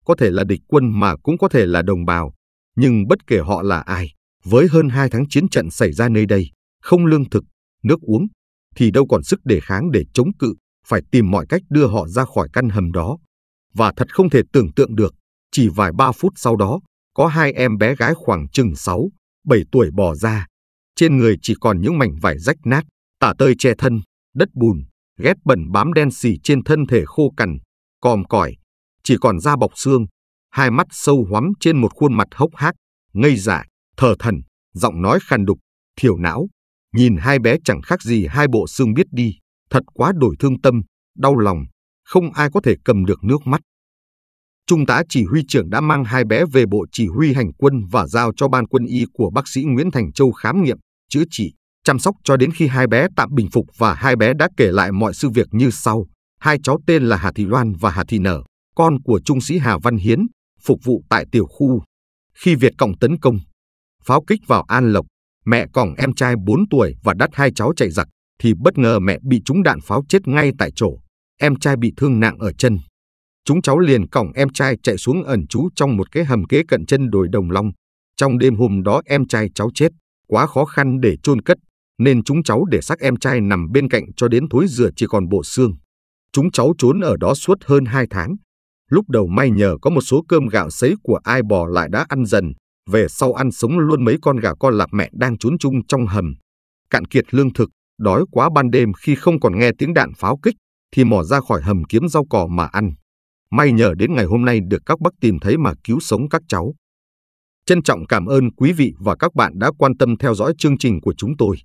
có thể là địch quân mà cũng có thể là đồng bào, nhưng bất kể họ là ai, với hơn hai tháng chiến trận xảy ra nơi đây, không lương thực, nước uống, thì đâu còn sức đề kháng để chống cự, phải tìm mọi cách đưa họ ra khỏi căn hầm đó. Và thật không thể tưởng tượng được, chỉ vài ba phút sau đó, có hai em bé gái khoảng chừng 6, 7 tuổi bò ra. Trên người chỉ còn những mảnh vải rách nát, tả tơi che thân, đất bùn, ghét bẩn bám đen xì trên thân thể khô cằn, còm cỏi, chỉ còn da bọc xương, hai mắt sâu hoắm trên một khuôn mặt hốc hác, ngây dại, thờ thần, giọng nói khàn đục, thiểu não, nhìn hai bé chẳng khác gì hai bộ xương biết đi, thật quá đổi thương tâm, đau lòng, không ai có thể cầm được nước mắt. Trung tá chỉ huy trưởng đã mang hai bé về bộ chỉ huy hành quân và giao cho ban quân y của bác sĩ Nguyễn Thành Châu khám nghiệm, chữa trị, chăm sóc cho đến khi hai bé tạm bình phục và hai bé đã kể lại mọi sự việc như sau. Hai cháu tên là Hà Thị Loan và Hà Thị Nở, con của trung sĩ Hà Văn Hiến, phục vụ tại tiểu khu. Khi Việt Cộng tấn công, pháo kích vào An Lộc, mẹ còng em trai 4 tuổi và đắt hai cháu chạy giặc, thì bất ngờ mẹ bị trúng đạn pháo chết ngay tại chỗ. Em trai bị thương nặng ở chân. Chúng cháu liền còng em trai chạy xuống ẩn trú trong một cái hầm kế cận chân đồi Đồng Long. Trong đêm hôm đó em trai cháu chết, quá khó khăn để chôn cất, nên chúng cháu để xác em trai nằm bên cạnh cho đến thối rửa chỉ còn bộ xương. Chúng cháu trốn ở đó suốt hơn hai tháng. Lúc đầu may nhờ có một số cơm gạo sấy của ai bò lại đã ăn dần, về sau ăn sống luôn mấy con gà con lạc mẹ đang trốn chung trong hầm. Cạn kiệt lương thực, đói quá ban đêm khi không còn nghe tiếng đạn pháo kích, thì mò ra khỏi hầm kiếm rau cỏ mà ăn. May nhờ đến ngày hôm nay được các bác tìm thấy mà cứu sống các cháu. Trân trọng cảm ơn quý vị và các bạn đã quan tâm theo dõi chương trình của chúng tôi.